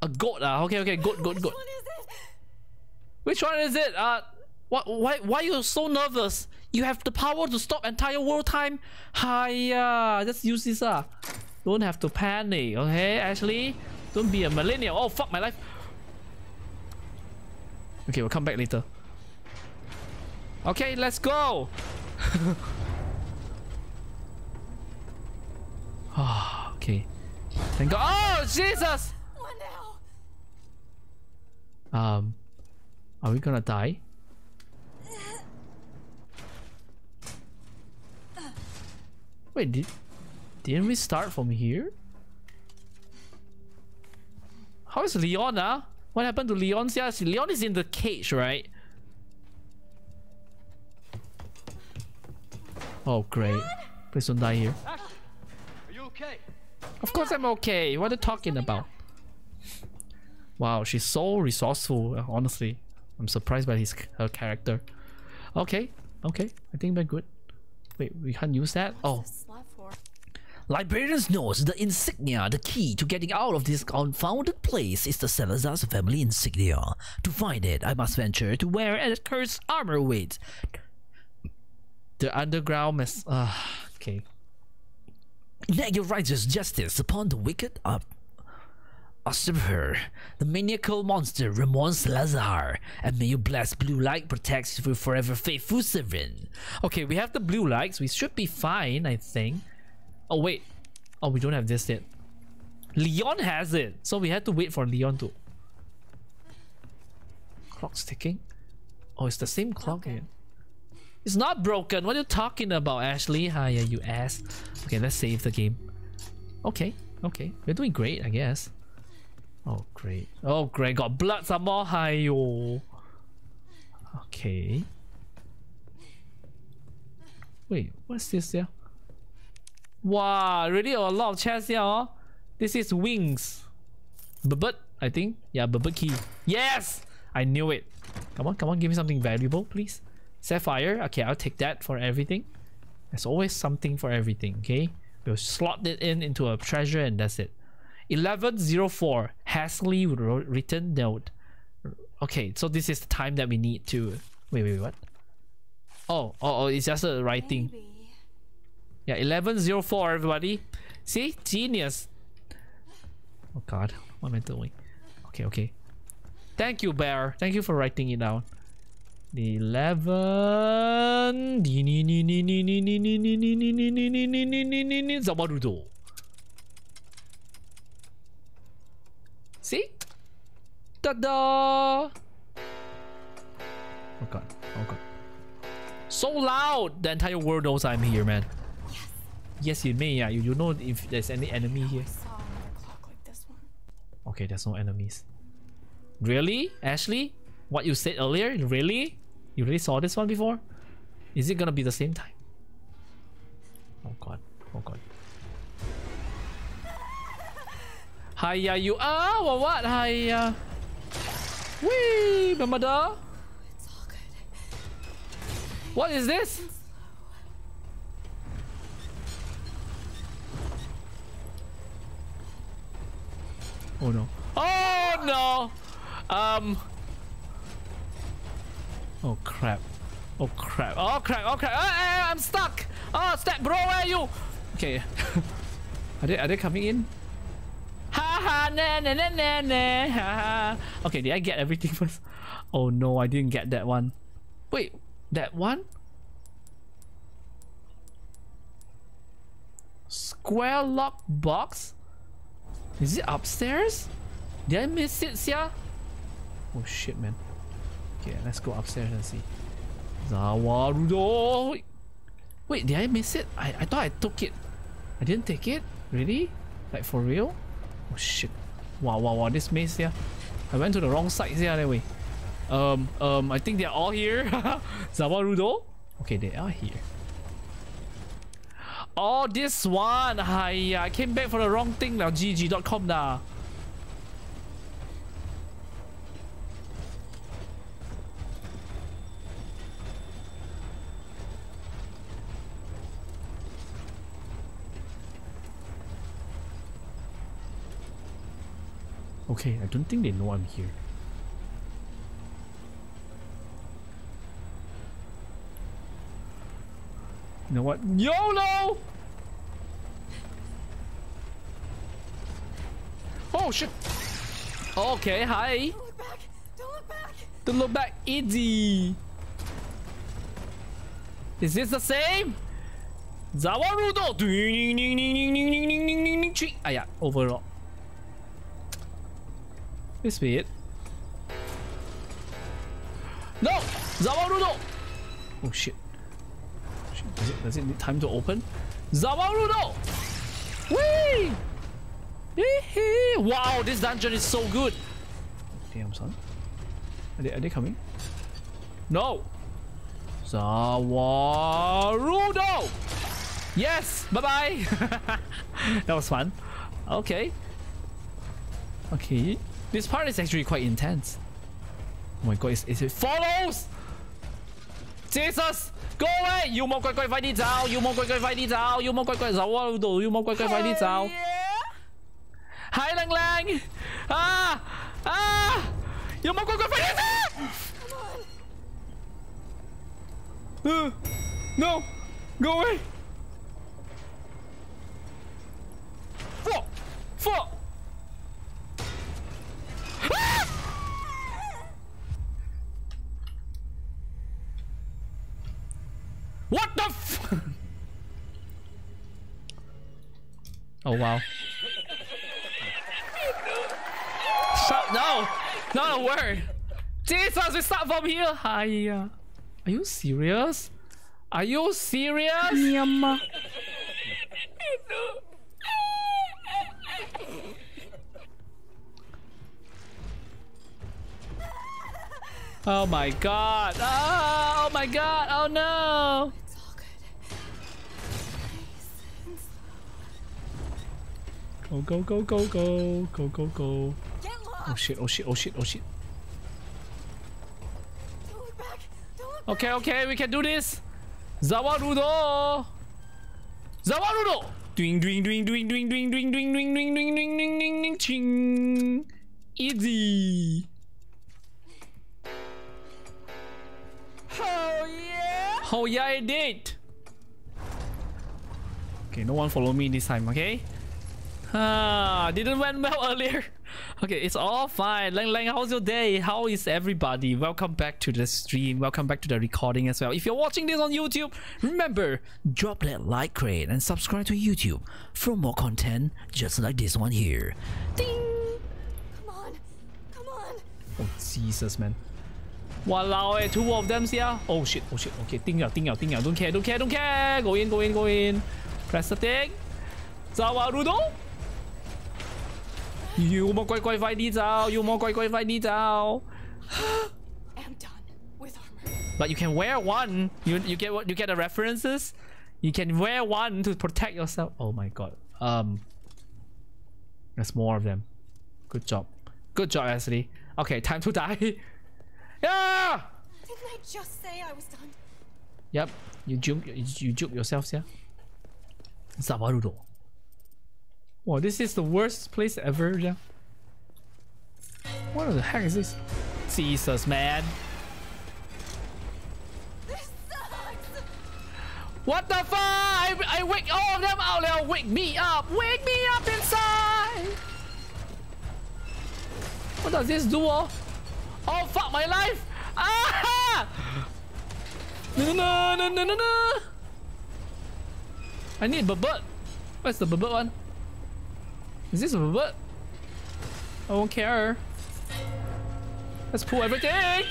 A goat, ah. Okay, okay, goat, goat, goat. <laughs> What is it? Which one is it? Uh, what? Why? Why you so nervous? You have the power to stop entire world time. Hiya, just use this ah. Don't have to panic, okay? Ashley, don't be a millennial. Oh fuck my life. Okay, we'll come back later. Okay, let's go. <laughs> Ah, okay. Thank God. Oh Jesus! Um, are we gonna die? Wait, did didn't we start from here? How is Leon? Ah, what happened to Leon? Yeah, Leon is in the cage, right? Oh great! Please don't die here. Are you okay? Of course I'm okay. What are you talking about? Wow, she's so resourceful. Honestly, I'm surprised by his her character. Okay, okay. I think we're good. Wait, we can't use that. Oh, Slot. Librarians knows the insignia, the key to getting out of this confounded place is the Salazar's family insignia. To find it, I must venture to where a cursed armor waits. the underground mess. Ah, okay. Enact your righteous justice upon the wicked up. Her, the maniacal monster Ramon Salazar, and may your blessed blue light protect you for forever faithful servant. Okay, we have the blue lights. We should be fine, I think. Oh wait. Oh, we don't have this yet. Leon has it, so we had to wait for Leon to. Clock's ticking. Oh, it's the same clock again. It's not broken. What are you talking about, Ashley? Hiya, you ass. Okay, let's save the game. Okay, okay. We're doing great, I guess. Oh, great. Oh, great. Got blood some more. Hiyo. Okay. Wait, what's this here? Wow, really a lot of chests here, oh. This is wings. Bubut, I think. Yeah, bubut key. Yes! I knew it. Come on, come on, give me something valuable, please. Sapphire. Okay, I'll take that for everything. There's always something for everything, okay? We'll slot it in into a treasure and that's it. 1104. Hasley written note. Okay, so this is the time that we need to... Wait, wait, what? Oh, oh, oh it's just a writing. Maybe. Yeah, 1104, everybody. See? Genius. Oh god, what am I doing? Okay, okay. Thank you, Bear. Thank you for writing it down. The 11... Zawarudo. See? Ta-da! Oh god, oh god. So loud! The entire world knows I'm here, man. Yes, yes you may. Yeah, you, you know if there's any enemy here. I saw another clock like this one. Okay, there's no enemies. Really, Ashley? What you said earlier? Really? You really saw this one before? Is it gonna be the same time? Oh god. Oh god. Hiya, you are or what? Hiya. Wee, Mamada. It's all good. What is this? Oh no. Oh no! Um. Oh crap. Oh crap. Oh crap. Oh crap. Ah, ah, I'm stuck! Oh, step bro, where are you? Okay. <laughs> are they are they coming in? Ha ha, na, na, na, na, ha, ha. Okay, did I get everything <laughs> first? Oh no, I didn't get that one. Wait, that one? Square lock box? Is it upstairs? Did I miss it, Sia? Oh shit, man. Okay, let's go upstairs and see. Zawarudo! Wait, did I miss it? I, I thought I took it. I didn't take it? Really? Like for real? Oh shit. Wow, wow, wow, this maze here. I went to the wrong side here anyway. Um, um, I think they're all here. <laughs> Zawarudo? Okay, they are here. Oh, this one! Hi, I came back for the wrong thing now. GG.com da. Okay, I don't think they know I'm here. You know what? YOLO! Oh shit! Okay, hi. Don't look back! Don't look back! Don't look back, easy. Is this the same? Zawarudo! Ding, ding, ding, This be it. No! Zawarudo! Oh shit. Shit, Does it, does it need time to open? Zawarudo! Whee! Hee-hee. Wow, this dungeon is so good. Damn, son. Are they, are they coming? No! Zawarudo! Yes! Bye-bye! <laughs> that was fun. Okay. Okay. This part is actually quite intense. Oh my god, is, is it follows? Jesus! Go away! 妖魔鬼鬼快啲走！妖魔鬼鬼快啲走！妖魔鬼鬼走啊！老豆！妖魔鬼鬼快啲走！系玲玲！啊啊！妖魔鬼鬼快啲走！ Uh, no! Go away! Fuck! Fuck! What the f- Oh wow. Shut no! Not a word! Jesus, we start from here! Hiya. Are you serious? Are you serious? <laughs> Oh my god. Oh, oh my god. Oh no. It's all good. Nice Go, go, go, go, go. Go, go, go. Oh shit, oh shit, oh shit, oh shit. Don't look back! Don't look Okay, okay, we can do this. Zawarudo. Zawarudo. Doing, doing, doing, doing, doing, doing, doing, doing, doing, doing, doing, doing, doing, doing, ching. Easy. Oh yeah! Oh yeah, I did. Okay, no one follow me this time, okay? Ah, didn't went well <laughs> earlier. Okay, it's all fine. Lang Lang, how's your day? How is everybody? Welcome back to the stream. Welcome back to the recording as well. If you're watching this on YouTube, remember, Drop that like crate and subscribe to YouTube for more content just like this one here. Ding! Come on! Come on! oh Jesus, man. Walao, eh, two of them here. Ah. Oh shit, oh shit. Okay, ding out, ding out, ding out. Don't care, don't care, don't care. Go in, go in, go in. Press the thing. Zawarudo. Ah, you more quite quite fight needs out. You more quite quite fight needs out. I'm done with armor. But you can wear one. You you get what you get the references. You can wear one to protect yourself. Oh my god. Um. There's more of them. Good job. Good job, Ashley. Okay, time to die. <laughs> yeah. Didn't I just say I was done? Yep. You juke you, you juke yourself, yeah. Zawarudo. Wow, this is the worst place ever, yeah. What the heck is this? Jesus, man. This sucks! What the fuck? I, I wake all of them out now. Wake me up. Wake me up inside. What does this do? Oh, oh fuck my life! Ah! No, no, no, no, no, no! I need a bird. Where's the bird one? Is this a bird? I won't care. Let's pull everything!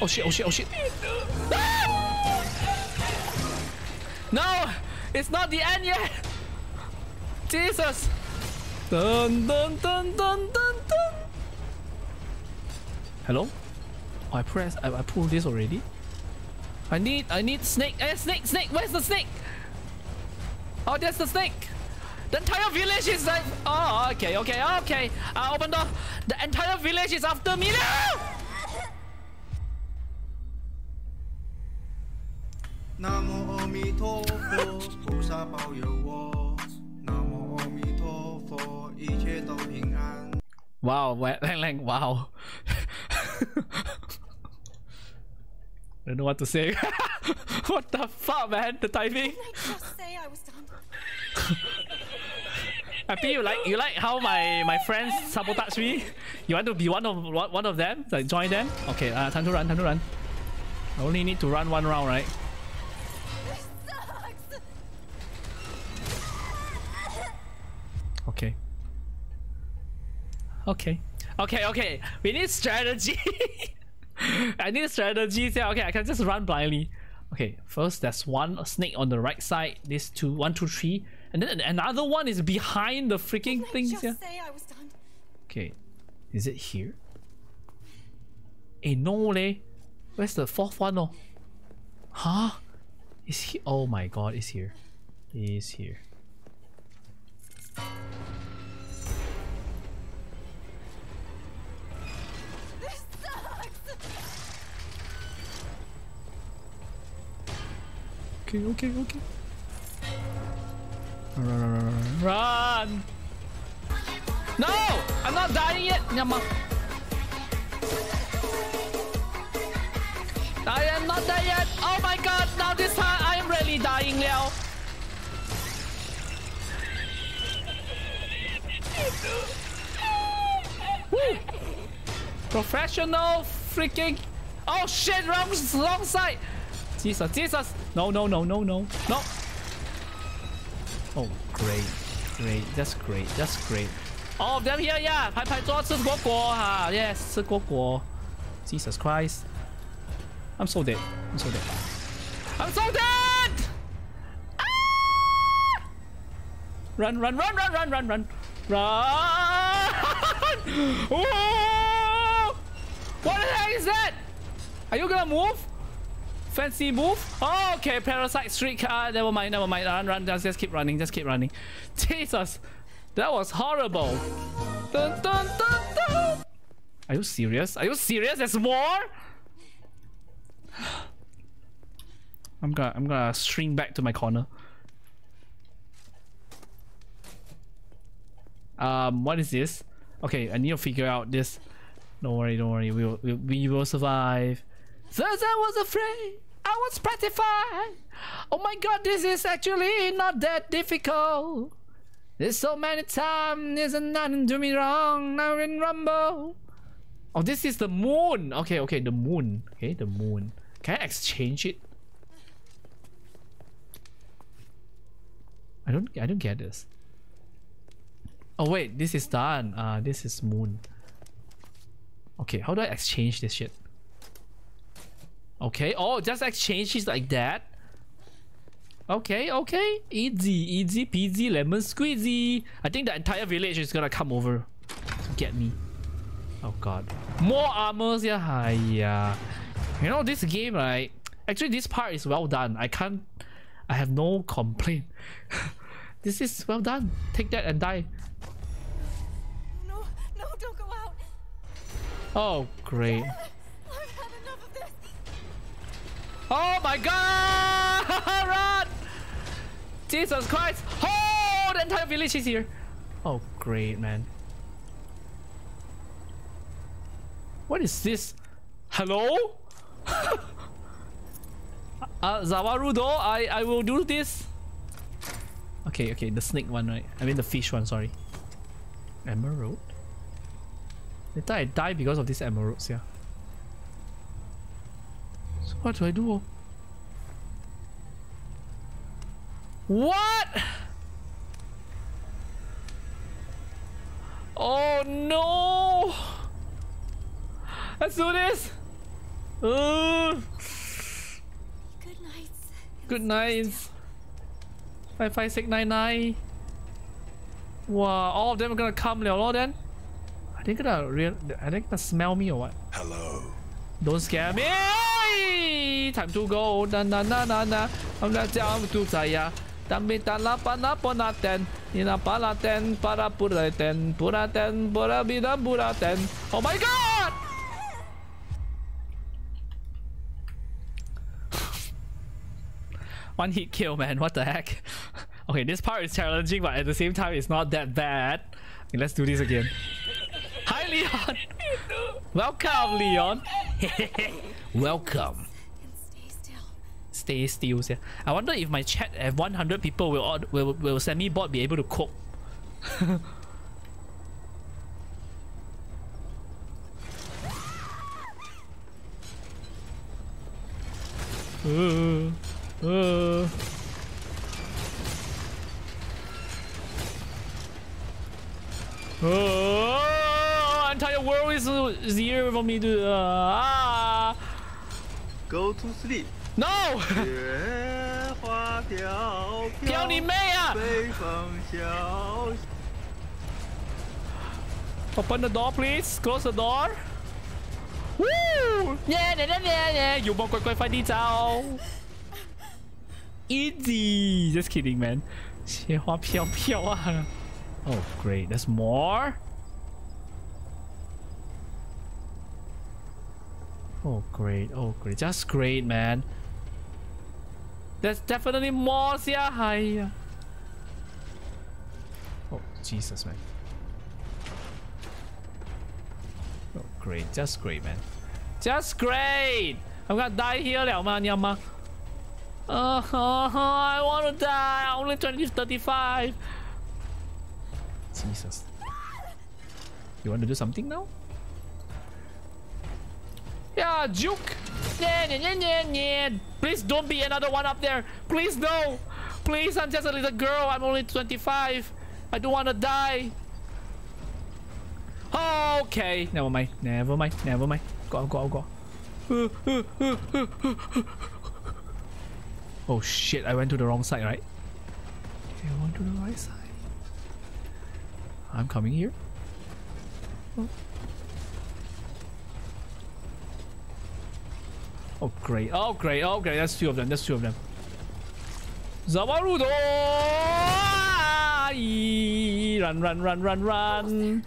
Oh shit, oh shit, oh shit. Ah! No! It's not the end yet! Jesus! Dun dun dun dun dun dun! Hello? Oh, I press. I, I pulled this already. I need. I need snake. Eh, snake, snake. Where's the snake? Oh, there's the snake. The entire village is like. Oh, okay, okay, okay. Uh, open door. The entire village is after me now. 南无阿弥陀佛，菩萨保佑我。南无阿弥陀佛，一切都平安。 Wow, lang lang. <laughs> Wow. I don't know what to say. <laughs> what the fuck, man? The timing. I just say I was done. <laughs> Happy you like you like how my my friends sabotage me? You want to be one of one one of them? Like join them? Okay, uh, time to run, time to run. I only need to run one round, right? Okay. Okay. Okay, okay. We need strategy. <laughs> I need strategy. Yeah, okay, I can just run blindly. Okay, first there's one snake on the right side. This two, one, two, three, and then another one is behind the freaking things here. say I was done. Okay, is it here? Eh, no leh. Where's the fourth one? Oh, huh? Is he? Oh my god, it's here. It's here. Okay, okay, okay. Run, run, run, run, run! No! I'm not dying yet! I am not there yet! Oh my god! Now this time I am really dying now! Professional freaking... Oh shit! Wrong, wrong side! Jesus, Jesus! No, no, no, no, no, no! Oh, great, great, that's great, that's great. All of them here, yeah! 排排坐吃果果哈，yes，吃果果。Jesus Christ! I'm so dead. I'm so dead. I'm so dead! Ah! Run, run, run, run, run, run, run, run! <laughs> Whoa! What the heck is that? Are you gonna move? Fancy move? Oh, okay, parasite streak. Ah, never mind, never mind. Run, run, just, just keep running, just keep running. <laughs> Jesus, that was horrible. Dun, dun, dun. Are you serious? Are you serious? There's more? <gasps> I'm gonna, I'm gonna shrink back to my corner. Um, what is this? Okay, I need to figure out this. Don't worry, don't worry. We will, we, we will survive. I was afraid. I was petrified. Oh my god, this is actually not that difficult. There's so many times, there's nothing do me wrong. Now in rumble. Oh, this is the moon. Okay, okay, the moon. Okay, the moon. Can I exchange it? I don't, I don't get this. Oh wait, this is done. Uh, this is moon. Okay, how do I exchange this shit? Okay, oh, just exchange it like that. Okay, okay. Easy, easy peasy, lemon squeezy. I think the entire village is gonna come over to get me. Oh god. More armors, yeah. Hiya. You know, this game, right? Actually, this part is well done. I can't. I have no complaint. <laughs> this is well done. Take that and die. No, no, don't go out. Oh, great. Oh my god! Run! <laughs> Jesus Christ! Oh, the entire village is here. Oh, great, man. What is this? Hello? <laughs> uh, Zawarudo, I, I will do this. Okay, okay, the snake one, right? I mean the fish one, sorry. Emerald? Later I die because of these emeralds, yeah. So what do I do? What? Oh no! Let's do this! Uh, <sighs> Good nights. good night. Five five six nine nine. Wow, all of them are gonna come liao lor then. Are they gonna real are they gonna smell me or what? Hello. Don't scare me! Time to go. Na na na na na. I'm not down to saya. Dami tala pana pona ten. Ina pala ten para pura ten. Pura bida pura ten. Oh my god! One hit kill, man. What the heck? <laughs> Okay, this part is challenging, but at the same time, it's not that bad. Okay, let's do this again. Hi, Leon. Welcome, Leon. <laughs> Welcome. Stay still. Stay still. Yeah. I wonder if my chat at 100 people will will will SAMMI bot be able to cope. <laughs> uh, uh. Oh, entire world is uh, zero for me to. Uh, ah, Go to sleep， no! <laughs> 雪花飘飘你妹啊北风萧。 Open the door, please. Close the door. Woo! Yeah, yeah, yeah, yeah, yeah. 要帮乖乖快啲走。Easy. Just kidding, man. 雪花飘飘啊。Oh, great. There's more. Oh, great. Oh, great. Just great, man. There's definitely more 呀，系啊。Oh, Jesus, man. Oh, great. Just great, man. Just great. I'm gonna die here 了吗？你有吗？Uh, I want to die. Only 20, 35. Jesus. You want to do something now? Yeah, juke. Yeah, yeah, yeah, yeah. Please don't be another one up there. Please no. Please, I'm just a little girl. I'm only 25. I don't want to die. Okay, never mind, never mind, never mind. Go go go. Oh shit, I went to the wrong side, right? I went to the right side. I'm coming here. Oh. Oh great, oh great, oh great, that's two of them, that's two of them. Zawarudo! Run, run, run, run, run.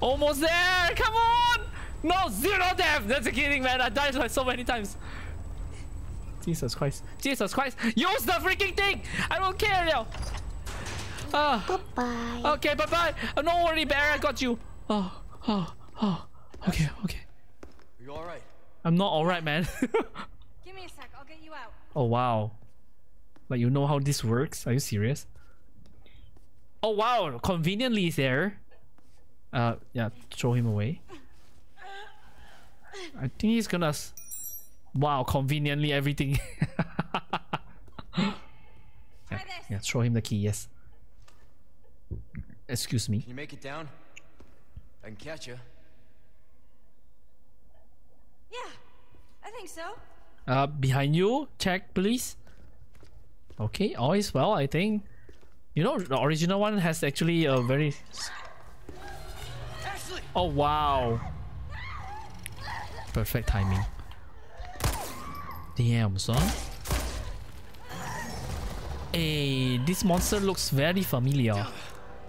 Almost there! Come on! No, zero death! That's a kidding, man. I died like so many times. Jesus Christ. Jesus Christ. Use the freaking thing! I don't care now. Ah. Bye. okay, bye bye. Oh, uh, don't worry, Bear. I got you. Oh, oh, oh. Okay, okay. Are you alright? I'm not alright, man. <laughs> Give me a sec. I'll get you out. oh, wow. Like, you know how this works? Are you serious? Oh, wow. Conveniently is there. Uh, yeah, throw him away. I think he's gonna. s- Wow, conveniently everything. <laughs> Try this. yeah, throw him the key, yes. Excuse me. Can you make it down? I can catch you. Yeah, I think so. Uh, behind you, check please. Okay, all is well, I think. You know, the original one has actually a very. Ashley! Oh wow! Perfect timing. Damn, son. Hey, this monster looks very familiar.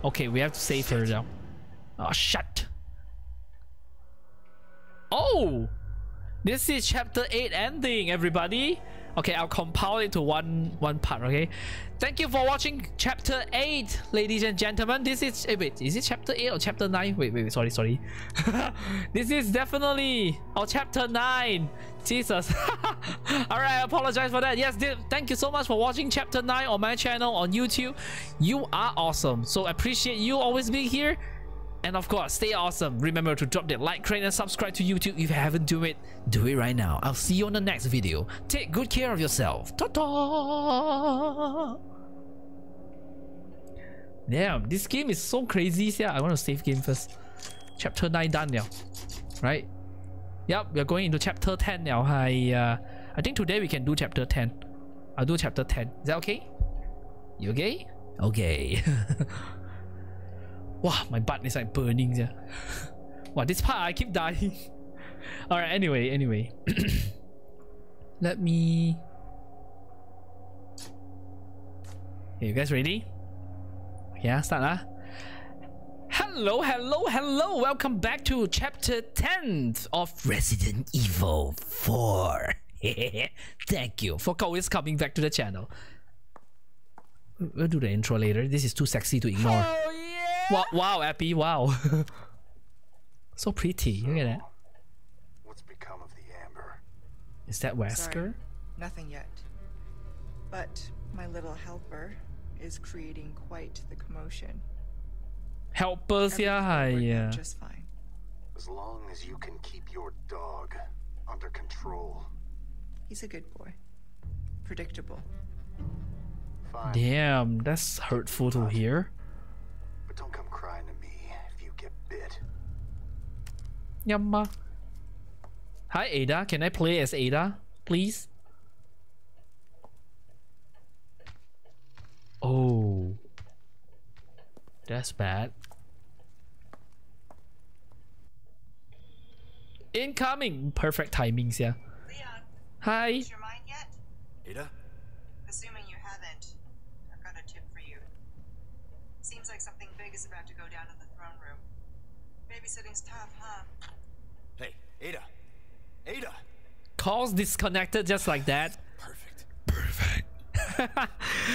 Okay, we have to save her now. Oh, shut. Oh! This is chapter 8 ending, everybody. Okay, I'll compile it to one one part, okay? Thank you for watching chapter 8, ladies and gentlemen. This is eh, wait, is it chapter 8 or chapter 9? Wait, wait, wait sorry, sorry. <laughs> this is definitely oh chapter 9. Jesus. <laughs> Alright, I apologize for that. Yes, thank you so much for watching chapter 9 on my channel on YouTube. You are awesome. So I appreciate you always being here. And of course, stay awesome. Remember to drop that like, rate, and subscribe to YouTube if you haven't do it. Do it right now. I'll see you on the next video. Take good care of yourself. Ta-ta! Damn, this game is so crazy. Yeah, I want to save game first. Chapter 9 done now. Right? Yep, we're going into chapter 10 now. I, uh, I think today we can do chapter 10. I'll do chapter 10. Is that okay? You okay? Okay. <laughs> wow, my butt is like burning. Yeah. <laughs> wow, this part I keep dying. <laughs> Alright, anyway, anyway. <clears throat> Let me... Okay, you guys ready? Yeah, start lah. Hello, hello, hello. Welcome back to chapter 10 of Resident Evil 4. <laughs> Thank you for always coming back to the channel. We'll do the intro later. This is too sexy to ignore. Wow, wow, Appy, <laughs> wow. so pretty. Look at that. What's become of the amber? Is that Wesker? Sorry, nothing yet. But my little helper is creating quite the commotion. Helpers, yeah, Everything yeah. Just fine. As long as you can keep your dog under control. He's a good boy. Predictable. Fine. Damn, that's hurtful to hear. But don't come crying to me if you get bit. Yamma. Hi Ada, can I play as Ada, please? Oh. That's bad. Incoming! Perfect timings, yeah. Leon, Hi. your mind yet? Ada? Assuming you haven't, I've got a tip for you. Seems like something big is about to go down in the throne room. Babysitting's tough, huh? Hey, Ada! Ada! Calls disconnected just like that. Perfect. Perfect.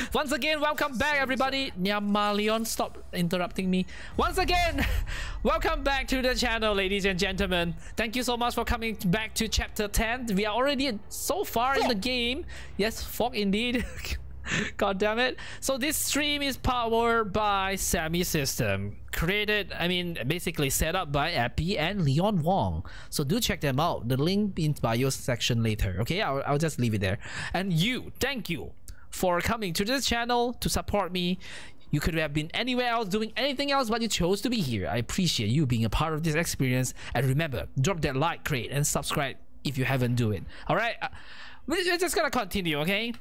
<laughs> Once again, welcome back, everybody. Nyama Leon, stop interrupting me. Once again, <laughs> welcome back to the channel, ladies and gentlemen. Thank you so much for coming back to chapter 10. We are already so far in the game. Yes, fog indeed. <laughs> <laughs> God damn it. So this stream is powered by SAMMI System. Created, I mean, basically set up by Appy and Leon Wong. So do check them out. The link in bio section later. Okay, I'll, I'll just leave it there. And you, thank you for coming to this channel to support me. You could have been anywhere else doing anything else, but you chose to be here. I appreciate you being a part of this experience. And remember, drop that like, rate, and subscribe if you haven't do it. All right, uh, we're just gonna continue. Okay.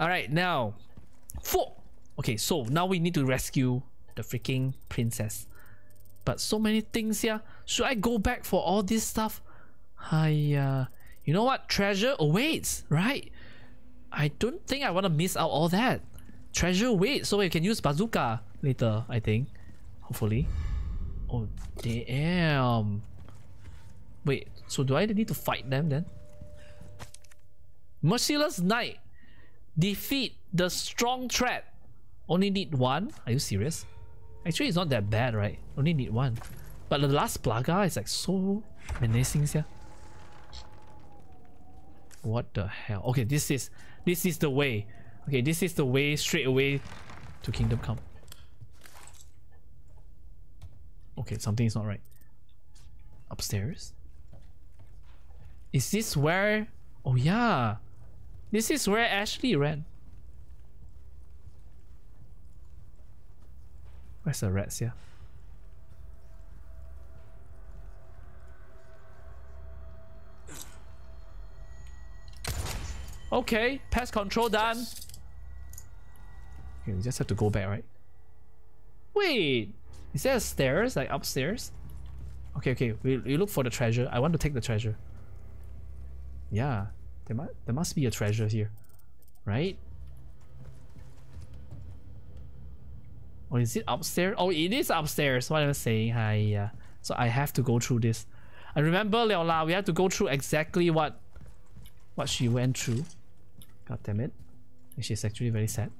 All right, now four. Okay, so now we need to rescue the freaking princess. But so many things here. Should I go back for all this stuff? I, uh, you know what? Treasure awaits, right? I don't think I want to miss out all that. Treasure awaits, so we can use bazooka later, I think. Hopefully. Oh, damn. Wait, so do I need to fight them then? Merciless Knight. Defeat the strong threat. Only need one? Are you serious? Actually, it's not that bad, right? Only need one. But the last plaga is like so menacing, yeah. What the hell? Okay, this is this is the way. Okay, this is the way straight away to Kingdom Come. Okay, something is not right. Upstairs? Is this where... Oh yeah. This is where Ashley ran. Where's the rats here? Okay, pest control done. Okay, we just have to go back, right? Wait, is there a stairs like upstairs? Okay, okay, we, we look for the treasure. I want to take the treasure. Yeah, there must there must be a treasure here, right? Or is it upstairs? Oh, it is upstairs. What I saying? Hi, uh, so I have to go through this. I remember Leola, we have to go through exactly what what she went through. God damn it. And she's actually very sad.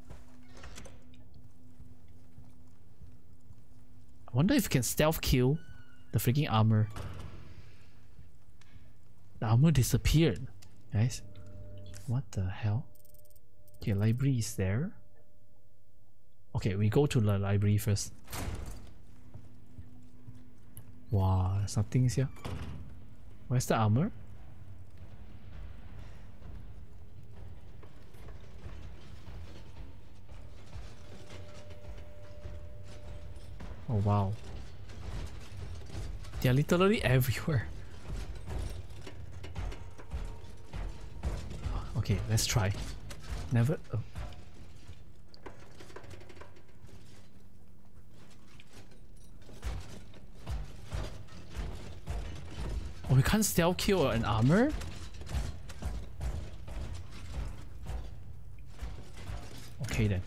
I wonder if you can stealth kill the freaking armor. The armor disappeared, guys. What the hell? Okay, library is there. Okay, we go to the library first. Wow, nothing here. Where's the armor? Oh wow. They're literally <laughs> everywhere. Okay, let's try. Never. Oh. Oh, we can't stealth kill an armor? Okay then.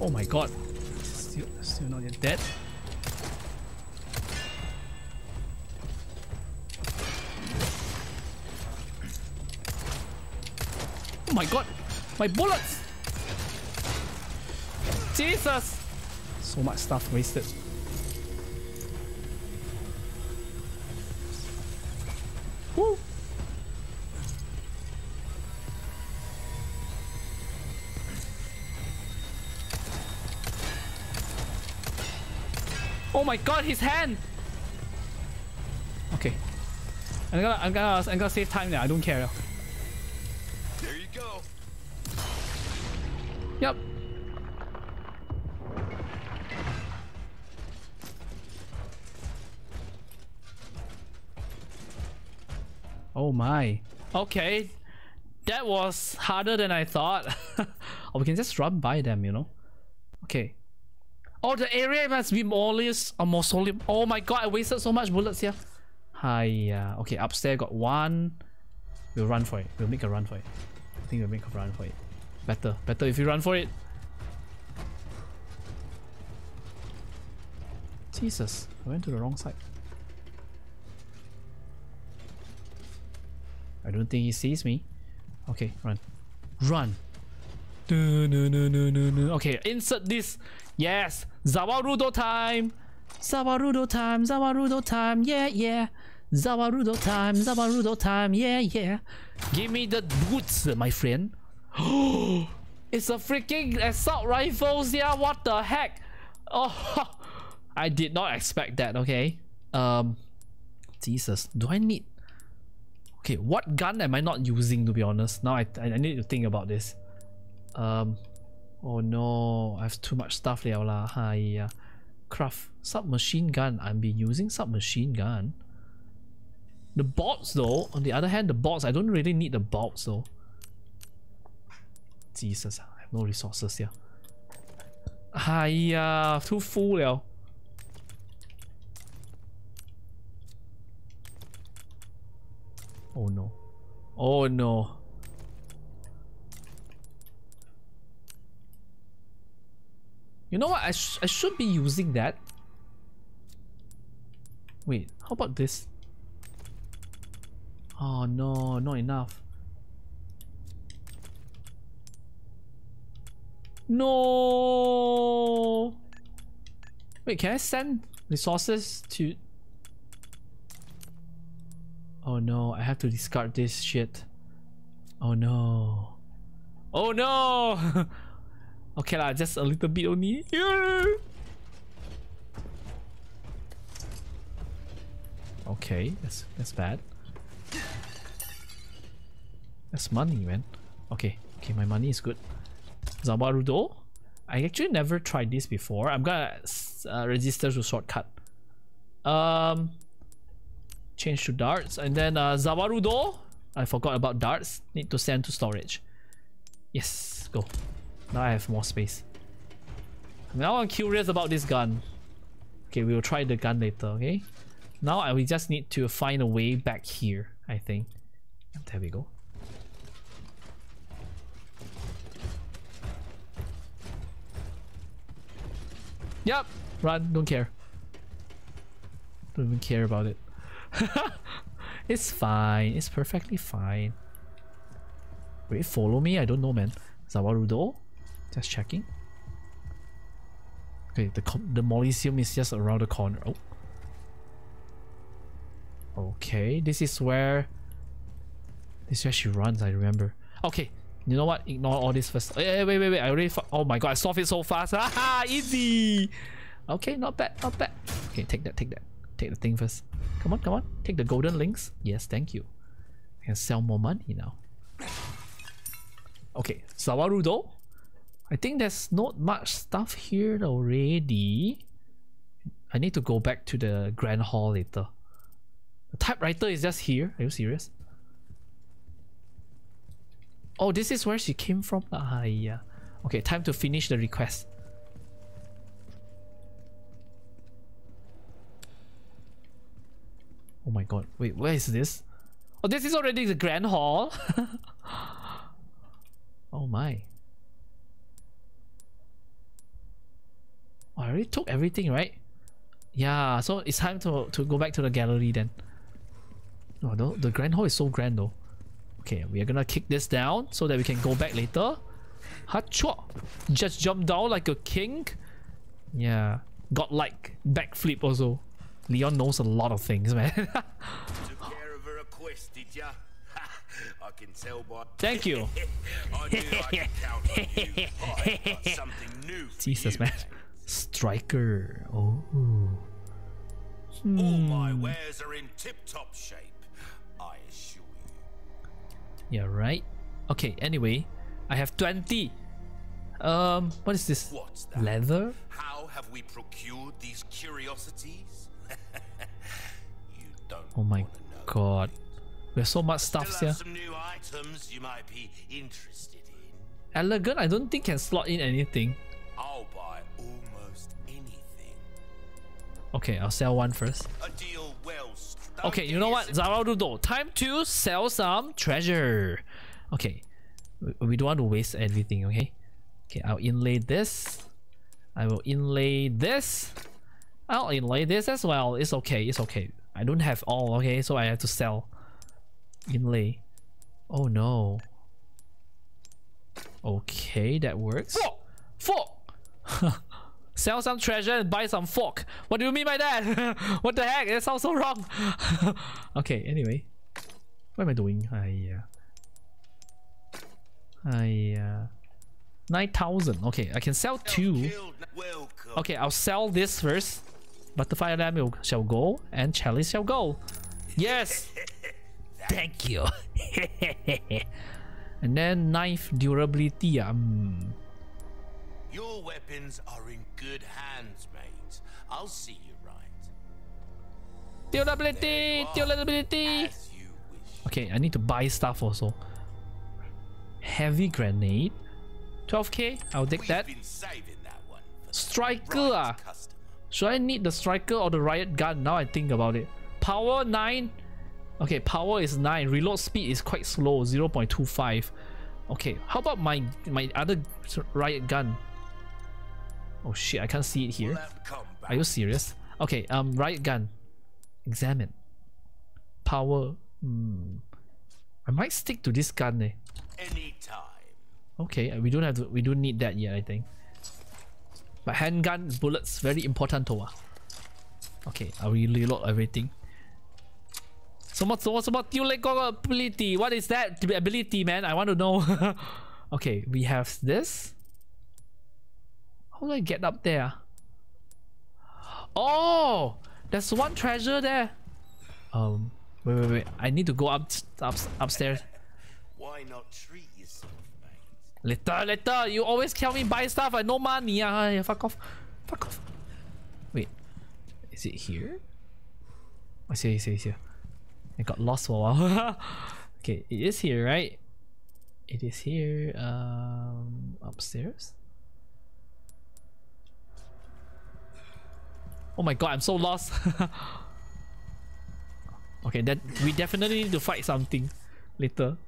Oh my god. Still, still not yet dead. My god. My bullets. Jesus. So much stuff wasted. Woo. Oh my god, his hand! Okay. I'm gonna I'm gonna I'm gonna save time now, I don't care. Okay. That was harder than I thought. <laughs> or oh, we can just run by them, you know? Okay. Oh, the area must be more less or solid. Oh my god, I wasted so much bullets here. Hiya. Okay, upstairs got one. We'll run for it. We'll make a run for it. I think we'll make a run for it. Better. Better if you run for it. Jesus. I went to the wrong side. I don't think he sees me. Okay, run. Run. Okay, insert this. Yes. Zawarudo time. Zawarudo time. Zawarudo time. Yeah, yeah. Zawarudo time. Zawarudo time. Yeah, yeah. Give me the boots, my friend. <gasps> it's a freaking assault rifles. Yeah, what the heck? Oh, <laughs> I did not expect that. Okay. Um, Jesus. Do I need? Okay, what gun am I not using to be honest? Now I I need to think about this. Um, oh no, I have too much stuff there lah. Hiya. Craft submachine gun. I'm be using submachine gun. The bolts though, on the other hand, the bolts, I don't really need the bolts though. Jesus, I have no resources here. Hiya, too full liao. Oh no. Oh no. You know what? I, sh I should be using that. Wait, how about this? Oh no, not enough. No. Wait, can I send resources to... Oh no, I have to discard this shit. Oh no. Oh no! <laughs> okay lah, just a little bit only. Okay, that's that's bad. That's money, man. Okay, okay, my money is good. Zawarudo? I actually never tried this before. I'm gonna uh, register to shortcut. Um, change to darts and then uh, Zawarudo. I forgot about darts. Need to send to storage. Yes, go. Now I have more space. Now I'm curious about this gun. Okay, we will try the gun later, okay? Now I, we just need to find a way back here, I think. There we go. Yep, run, don't care. Don't even care about it. <laughs> it's fine, it's perfectly fine. Wait, follow me? I don't know, man. Zawarudo? Just checking. Okay, the the Mollysium is just around the corner. Oh. Okay, this is where... This is where she runs, I remember. Okay, You know what? Ignore all this first. Wait, wait, wait, wait. I already. Oh my god! I solved it so fast. Ah, <laughs> easy. Okay, not bad, not bad. Okay, take that, take that, take the thing first. Come on, come on. Take the golden links. Yes, thank you. I can sell more money now. Okay, Zawarudo. I think there's not much stuff here already. I need to go back to the Grand Hall later. The typewriter is just here. Are you serious? Oh, this is where she came from. Ah, yeah. Okay, time to finish the request. Oh my god. Wait, where is this? Oh, this is already the Grand Hall. <laughs> oh my. Oh, I already took everything, right? Yeah, so it's time to, to go back to the gallery then. Oh, the, the Grand Hall is so grand though. Okay, we are gonna kick this down so that we can go back later. Hachua! Just jump down like a king. Yeah. Godlike backflip also. Leon knows a lot of things, man. <laughs> Took care of her request, did ya? <laughs> I can tell by. <laughs> Thank you. I knew I could count on you. I've got something new Jesus, you, man. Striker. Oh. All my wares are in tip-top shape. I assure you. Yeah, right. Okay, anyway. I have 20. Um, what is this? What's that? Leather? How have we procured these curiosities? <laughs> you don't. Oh my god. We have so much stuff here. some new items you might be interested in. Elegant, I don't think can slot in anything. I'll buy almost anything. Okay, I'll sell one first. Well. Okay, you know what? Zawarudo, time to sell some treasure. Okay, we- we don't want to waste everything, okay? Okay, I'll inlay this. I will inlay this. I'll inlay this as well. It's okay, it's okay. I don't have all, okay? So I have to sell. Inlay. Oh no. Okay, that works. Fork! Fork! <laughs> Sell some treasure and buy some fork. What do you mean by that? <laughs> what the heck? That sounds so wrong. <laughs> okay, anyway. What am I doing? I uh, I uh, 9,000. Okay, I can sell two. Okay, I'll sell this first. Butterfly lamp will- shall go and chalice shall go. Yes! Thank you. <laughs> And then knife durability. Um, Your weapons are in good hands, mate. I'll see you right. durability! Durability! Okay, I need to buy stuff also. Heavy grenade. 12k, I'll take that. that the Striker ah. right customer. Should I need the striker or the riot gun? Now I think about it. Power 9. Okay, power is 9. Reload speed is quite slow, 0.25. Okay, how about my my other riot gun? Oh shit, I can't see it here. We'll have to come back. Are you serious? Okay, um, riot gun. Examine. Power. Hmm. I might stick to this gun. Eh. Anytime. Okay, we don't have to. We don't need that yet. I think. But handgun bullets very important to. Okay, I will reload everything. So what? So what's about you like ability? What is that ability, man? I want to know. <laughs> okay, we have this. How do I get up there? Oh, there's one treasure there. Um, wait, wait, wait. I need to go up, up upstairs. Why not treat yourself? Later, later. You always tell me buy stuff. I no money. Ah, fuck off. Fuck off. Wait. Is it here? I see, I see, I see. I got lost for a while. <laughs> okay, it is here, right? It is here. Um, upstairs. Oh my god, I'm so lost. <laughs> okay, then we definitely need to fight something later.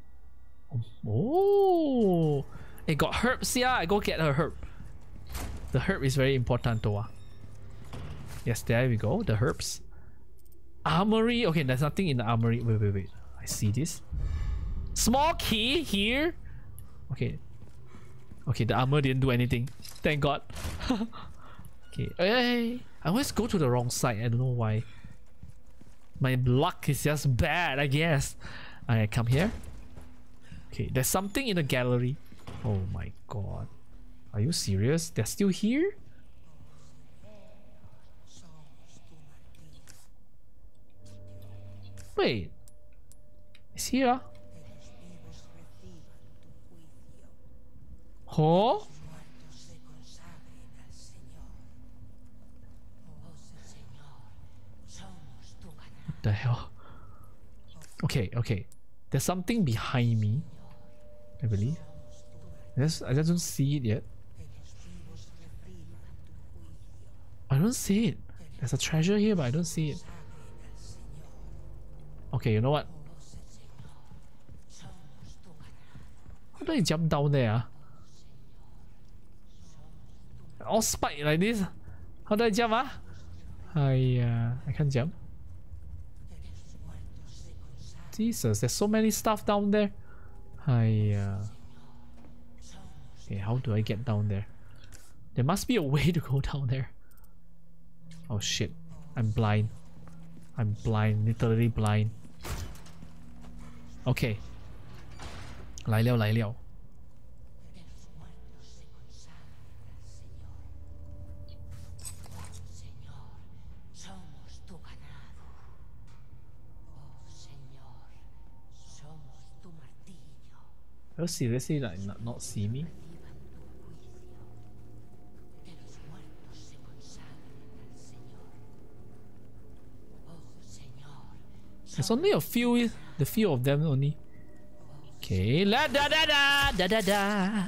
Oh, it got herbs. Yeah, I go get a herb. The herb is very important, though. ah. Yes, there we go. The herbs. Armory. Okay, there's nothing in the armory. Wait, wait, wait. I see this. Small key here. Okay. Okay, the armor didn't do anything. Thank God. <laughs> okay. Hey, I always go to the wrong side. I don't know why. My luck is just bad, I guess. I come here. Okay, there's something in the gallery. Oh my god. Are you serious? They're still here? Wait. It's here. Huh? What the hell? Okay, okay. There's something behind me. I believe. Yes, I just don't see it yet. I don't see it. There's a treasure here, but I don't see it. Okay, you know what? How do I jump down there? ah? All spike like this. How do I jump? Ah? I, I can't jump. Jesus, there's so many stuff down there. I. Okay, how do I get down there? There must be a way to go <laughs> down there. Oh shit. I'm blind. I'm blind, literally blind. Okay. 来了来了。Oh, seriously, like not, not see me? There's only a few, the few of them only. Okay, la da da da da da da.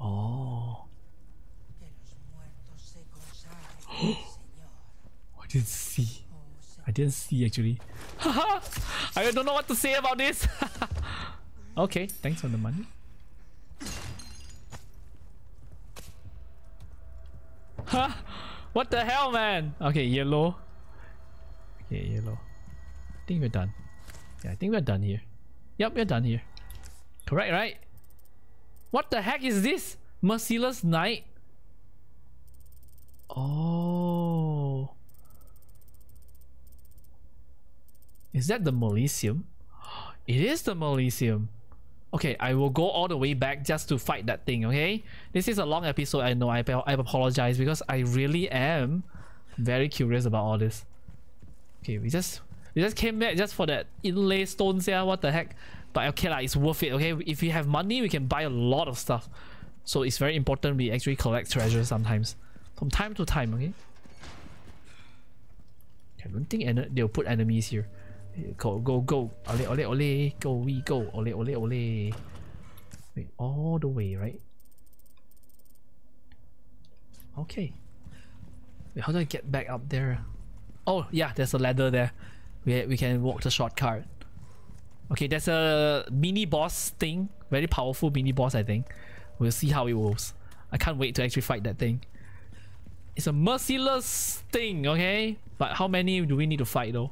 Oh. <gasps> I didn't see. I didn't see actually. <laughs> I don't know what to say about this. <laughs> okay, thanks for the money. Huh? What the hell, man? Okay, yellow. Okay, yellow. I think we're done. Yeah, I think we're done here. Yep, we're done here. Correct, right? What the heck is this? Merciless Knight? Oh. Is that the Molisium? <gasps> It is the Molisium. Okay, I will go all the way back just to fight that thing, okay? This is a long episode, I know, I, I apologize because I really am very curious about all this. Okay, we just we just came back just for that inlay stones yeah, what the heck. But okay lah, it's worth it, okay? If we have money, we can buy a lot of stuff. So it's very important we actually collect treasure sometimes. From time to time, okay? I don't think they'll put enemies here. Go, go, go. Ole, ole, ole. Go, we go. Ole, ole, ole. Wait, all the way, right? Okay. Wait, how do I get back up there? Oh, yeah, there's a ladder there. We, we can walk the shortcut. Okay, there's a mini boss thing. Very powerful mini boss, I think. We'll see how it goes. I can't wait to actually fight that thing. It's a merciless thing, okay? But how many do we need to fight though?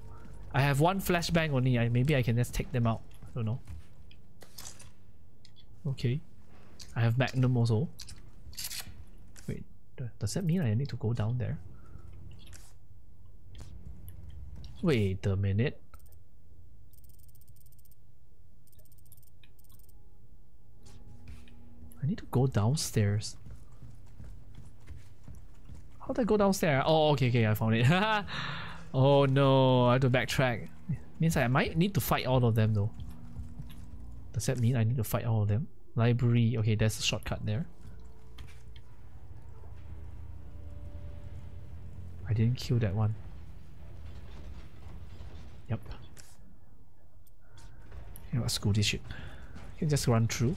I have one flashbang only. I, maybe I can just take them out. I don't know. Okay. I have Magnum also. Wait, does that mean I need to go down there? Wait a minute. I need to go downstairs. How do I go downstairs? Oh, okay, okay, I found it. <laughs> oh no, I have to backtrack. Means I might need to fight all of them though. Does that mean I need to fight all of them? Library, okay, there's a shortcut there. I didn't kill that one. Yep. You know what, screw this shit. You can just run through.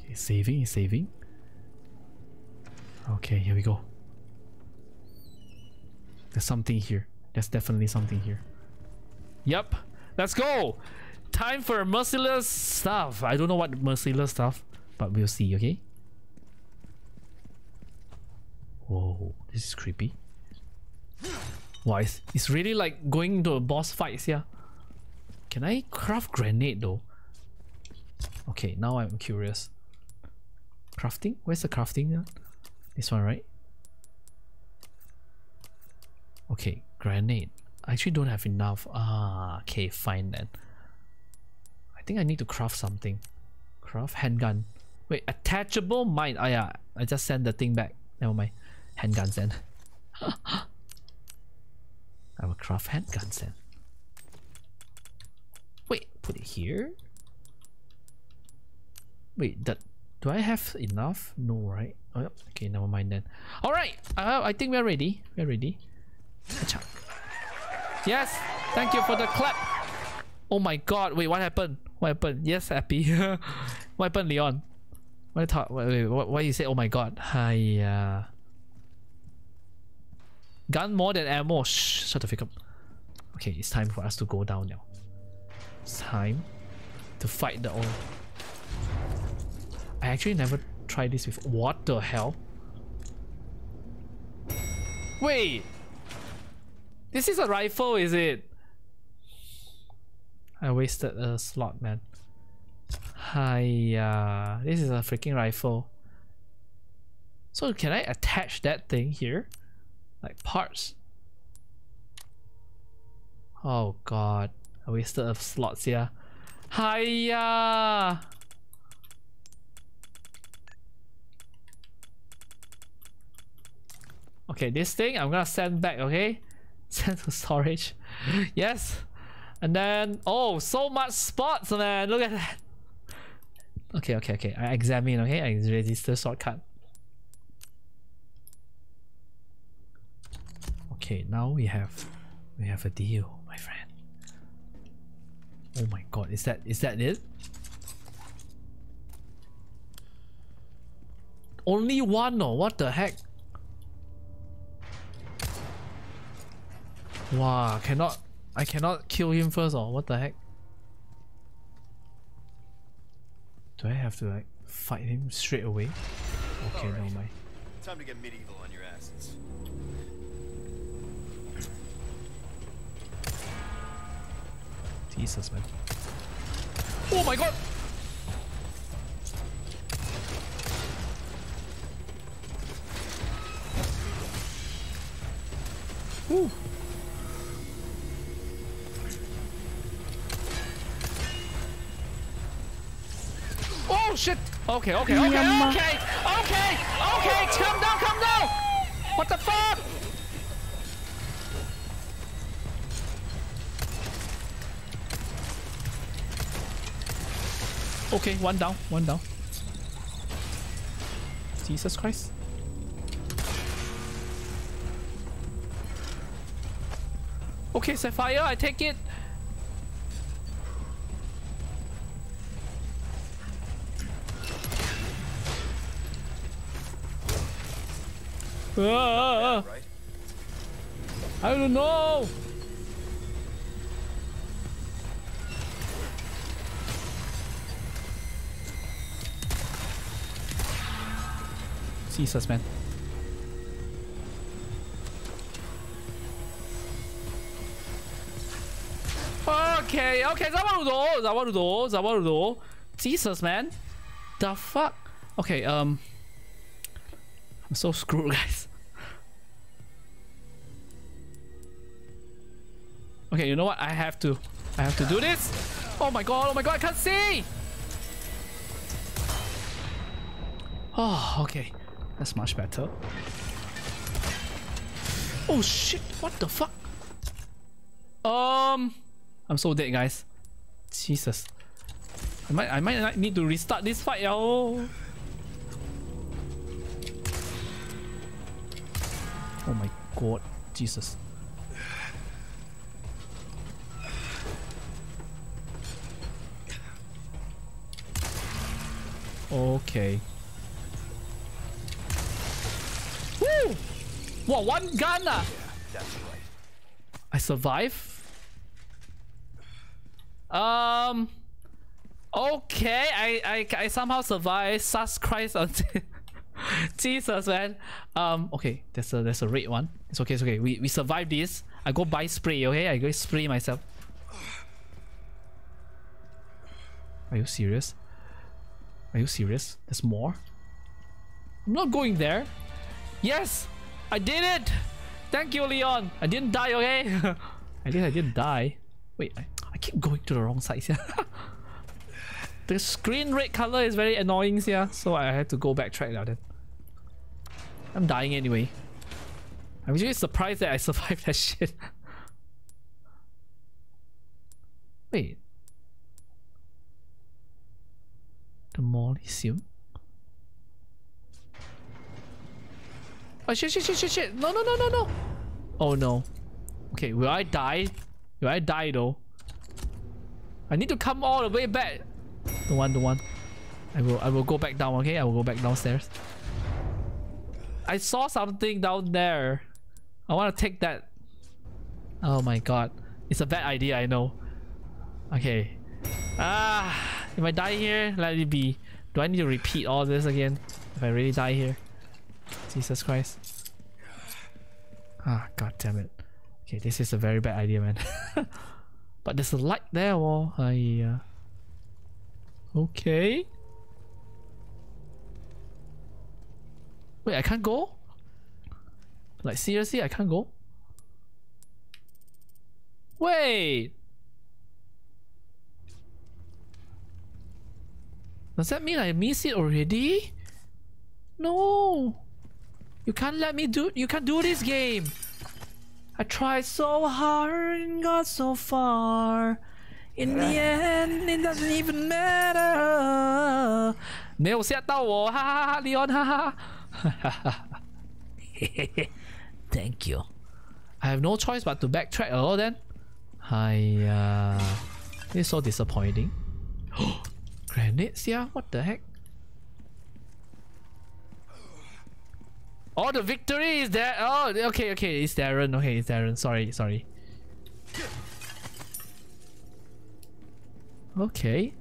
Okay, saving, saving. Okay, here we go. There's something here. There's definitely something here. Yep. Let's go! Time for merciless stuff. I don't know what merciless stuff, but we'll see, okay? Whoa, this is creepy. Wow, it's, it's really like going into a boss fight, yeah. Can I craft grenade though? Okay, now I'm curious. Crafting? Where's the crafting? This one, right? Okay, Grenade. I actually don't have enough. Ah, okay, fine then. I think I need to craft something. Craft handgun. Wait, attachable mine. Oh yeah, I just sent the thing back. Never mind. Handguns then. <laughs> I will craft handguns then. Wait, put it here? Wait, that do I have enough? No, right? Oh, okay, never mind then. All right, uh, I think we're ready. We're ready. Acha. Yes, thank you for the clap. Oh my God! Wait, what happened? What happened? Yes, happy. <laughs> what happened, Leon? What thought? Wait, wait? Why you say? Oh my God! Hiya. Gun more than ammo. Shh, shut the fuck up. Okay, it's time for us to go down now. It's time to fight the old. I actually never tried this before. What the hell? Wait! This is a rifle, is it? I wasted a slot, man. Hiya. This is a freaking rifle. So can I attach that thing here? Like parts? Oh god. I wasted a slots here. Hiya! Okay, this thing I'm gonna send back, okay? To <laughs> storage. yes! And then, oh, so much spots, man! Look at that! Okay, okay, okay. I examine, okay? I register shortcut. Okay, now we have we have a deal, my friend. Oh my god, is that is that it? Only one oh, what the heck? Wow, cannot I cannot kill him first or what the heck? Do I have to like fight him straight away? Okay, Alright. no mind. Time to get medieval on your asses. Jesus man. Oh my god! Woo. Oh shit! Okay, okay, okay, okay, okay, okay, calm down, calm down! What the fuck? Okay, one down, one down. Jesus Christ. Okay, Sapphire, I take it. Ah, Right? I don't know. Jesus, man. Okay, okay, Zawarudo, Zawarudo, Zawarudo. Jesus, man. The fuck? Okay, um. I'm so screwed, <laughs> guys. Okay, you know what? I have to. I have to do this. Oh my god, oh my god, I can't see! Oh, okay. That's much better. Oh shit, what the fuck? Um, I'm so dead, guys. Jesus. I might, I might need to restart this fight, yo. Oh my god, Jesus. Okay. Woo! Wow, one gun ah! That's right. I survive. Um. Okay, I I, I somehow survived. Sus Christ on <laughs> Jesus, man. Um. Okay, there's a there's a red one. It's okay. It's okay. We we survived this. I go buy spray. Okay, I go spray myself. Are you serious? Are you serious? There's more. I'm not going there. Yes, I did it. Thank you, Leon. I didn't die, okay? <laughs> At least I didn't die. Wait, I, I keep going to the wrong side here. <laughs> the screen red color is very annoying here, so I had to go backtrack now then. I'm dying anyway. I'm really surprised that I <laughs> survived that shit. Wait. The Mollysium? Oh shit shit shit shit shit! No no no no no! Oh no. Okay, will I die? Will I die though? I need to come all the way back. The one, the one. I will I will go back down, okay? I will go back downstairs. I saw something down there. I want to take that. Oh my god. It's a bad idea, I know. Okay. Ah, if I die here, let it be. Do I need to repeat all this again? If I really die here? Jesus Christ. Ah, god damn it. Okay, this is a very bad idea, man. <laughs> but there's a light there, oh. I, uh... Okay. Wait, I can't go? Like, seriously, I can't go? Wait! Does that mean I missed it already? No! You can't let me do- you can't do this game! I tried so hard and got so far. In the end, it doesn't even matter. 没有吓到我，哈哈哈，Leon，哈哈。 Thank <laughs> you. I have no choice but to backtrack oh then. Hi, uh, this is so disappointing. <gasps> <gasps> Grenades, yeah? What the heck? Oh, the victory is there. Oh, okay, okay. It's Darren. Okay, it's Darren. Sorry, sorry. Okay.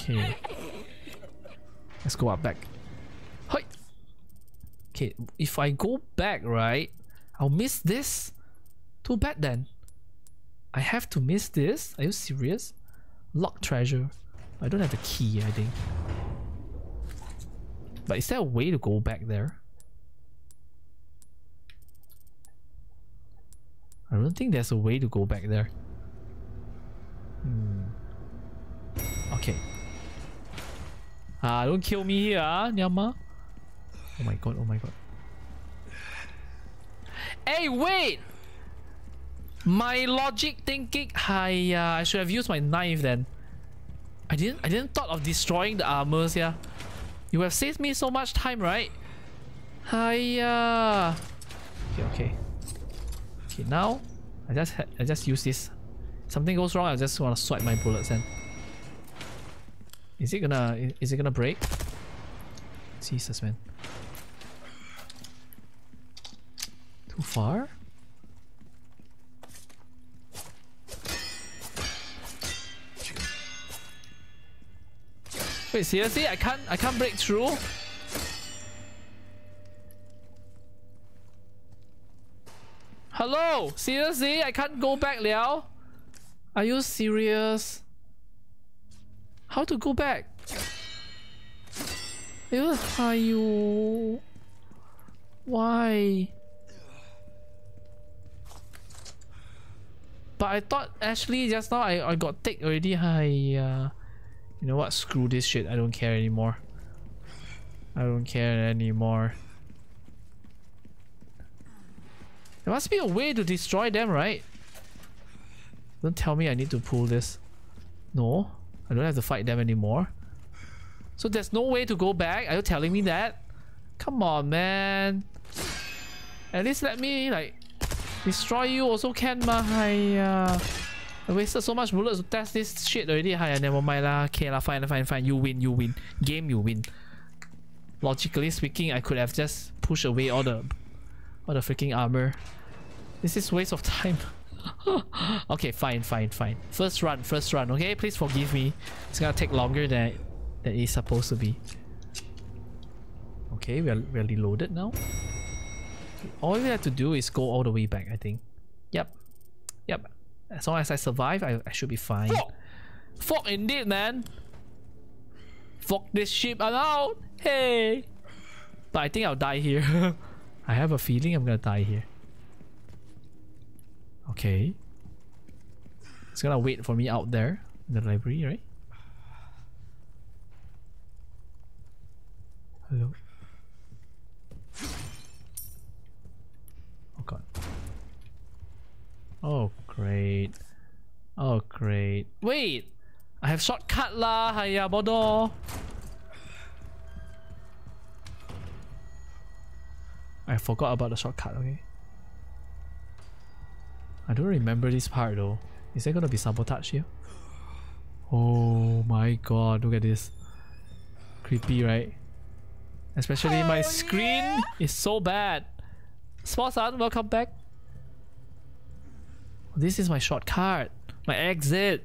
Okay. Let's go up back. Hi. Okay, if I go back, right, I'll miss this. Too bad then. I have to miss this? Are you serious? Locked treasure. I don't have the key, I think. But is there a way to go back there? I don't think there's a way to go back there. Hmm. Okay. Ah, don't kill me here, ah, Nyama. Oh my god, oh my god. Hey, wait! My logic thinking, hi, uh, I should have used my knife then. I didn't, I didn't thought of destroying the armors, yeah. You have saved me so much time, right? Hiya. Okay, okay. Okay, now I just I just use this. Something goes wrong, I just want to swipe my bullets and. Is it gonna is it gonna break? Jesus man. Too far? Wait, seriously? I can't I can't break through? Hello? Seriously? I can't go back, Liao? Are you serious? How to go back? Ew, Are you? Why? But I thought Ashley just now I, I got tick already. Hi, uh, you know what? Screw this shit. I don't care anymore. I don't care anymore. There must be a way to destroy them, right? Don't tell me I need to pull this. No, I don't have to fight them anymore. So there's no way to go back? Are you telling me that? Come on, man. At least let me, like, destroy you also can, ma. Hiya. I wasted so much bullets to test this shit already. Hiya, uh, never mind lah. Okay lah, fine, fine, fine. You win, you win. Game, you win. Logically speaking, I could have just pushed away all the all the freaking armor. This is waste of time. <laughs> okay, fine, fine, fine. First run, first run, okay? Please forgive me. It's gonna take longer than, than it's supposed to be. Okay, we're, we're now. All we have to do is go all the way back, I think. Yep. Yep. As long as I survive, I, I should be fine. Fuck! Fuck indeed, man! Fuck this ship, I'm out! Hey! But I think I'll die here. <laughs> I have a feeling I'm gonna die here. Okay. It's gonna wait for me out there in the library, right? Hello. Oh god. Oh great. Oh great. Wait! I have shortcut lah, haya bodoh. I forgot about the shortcut, okay? I don't remember this part though. Is there gonna be sabotage here? Oh my god, look at this. Creepy, right? Especially my screen is so bad. Small-san, welcome back. This is my shortcut. My exit.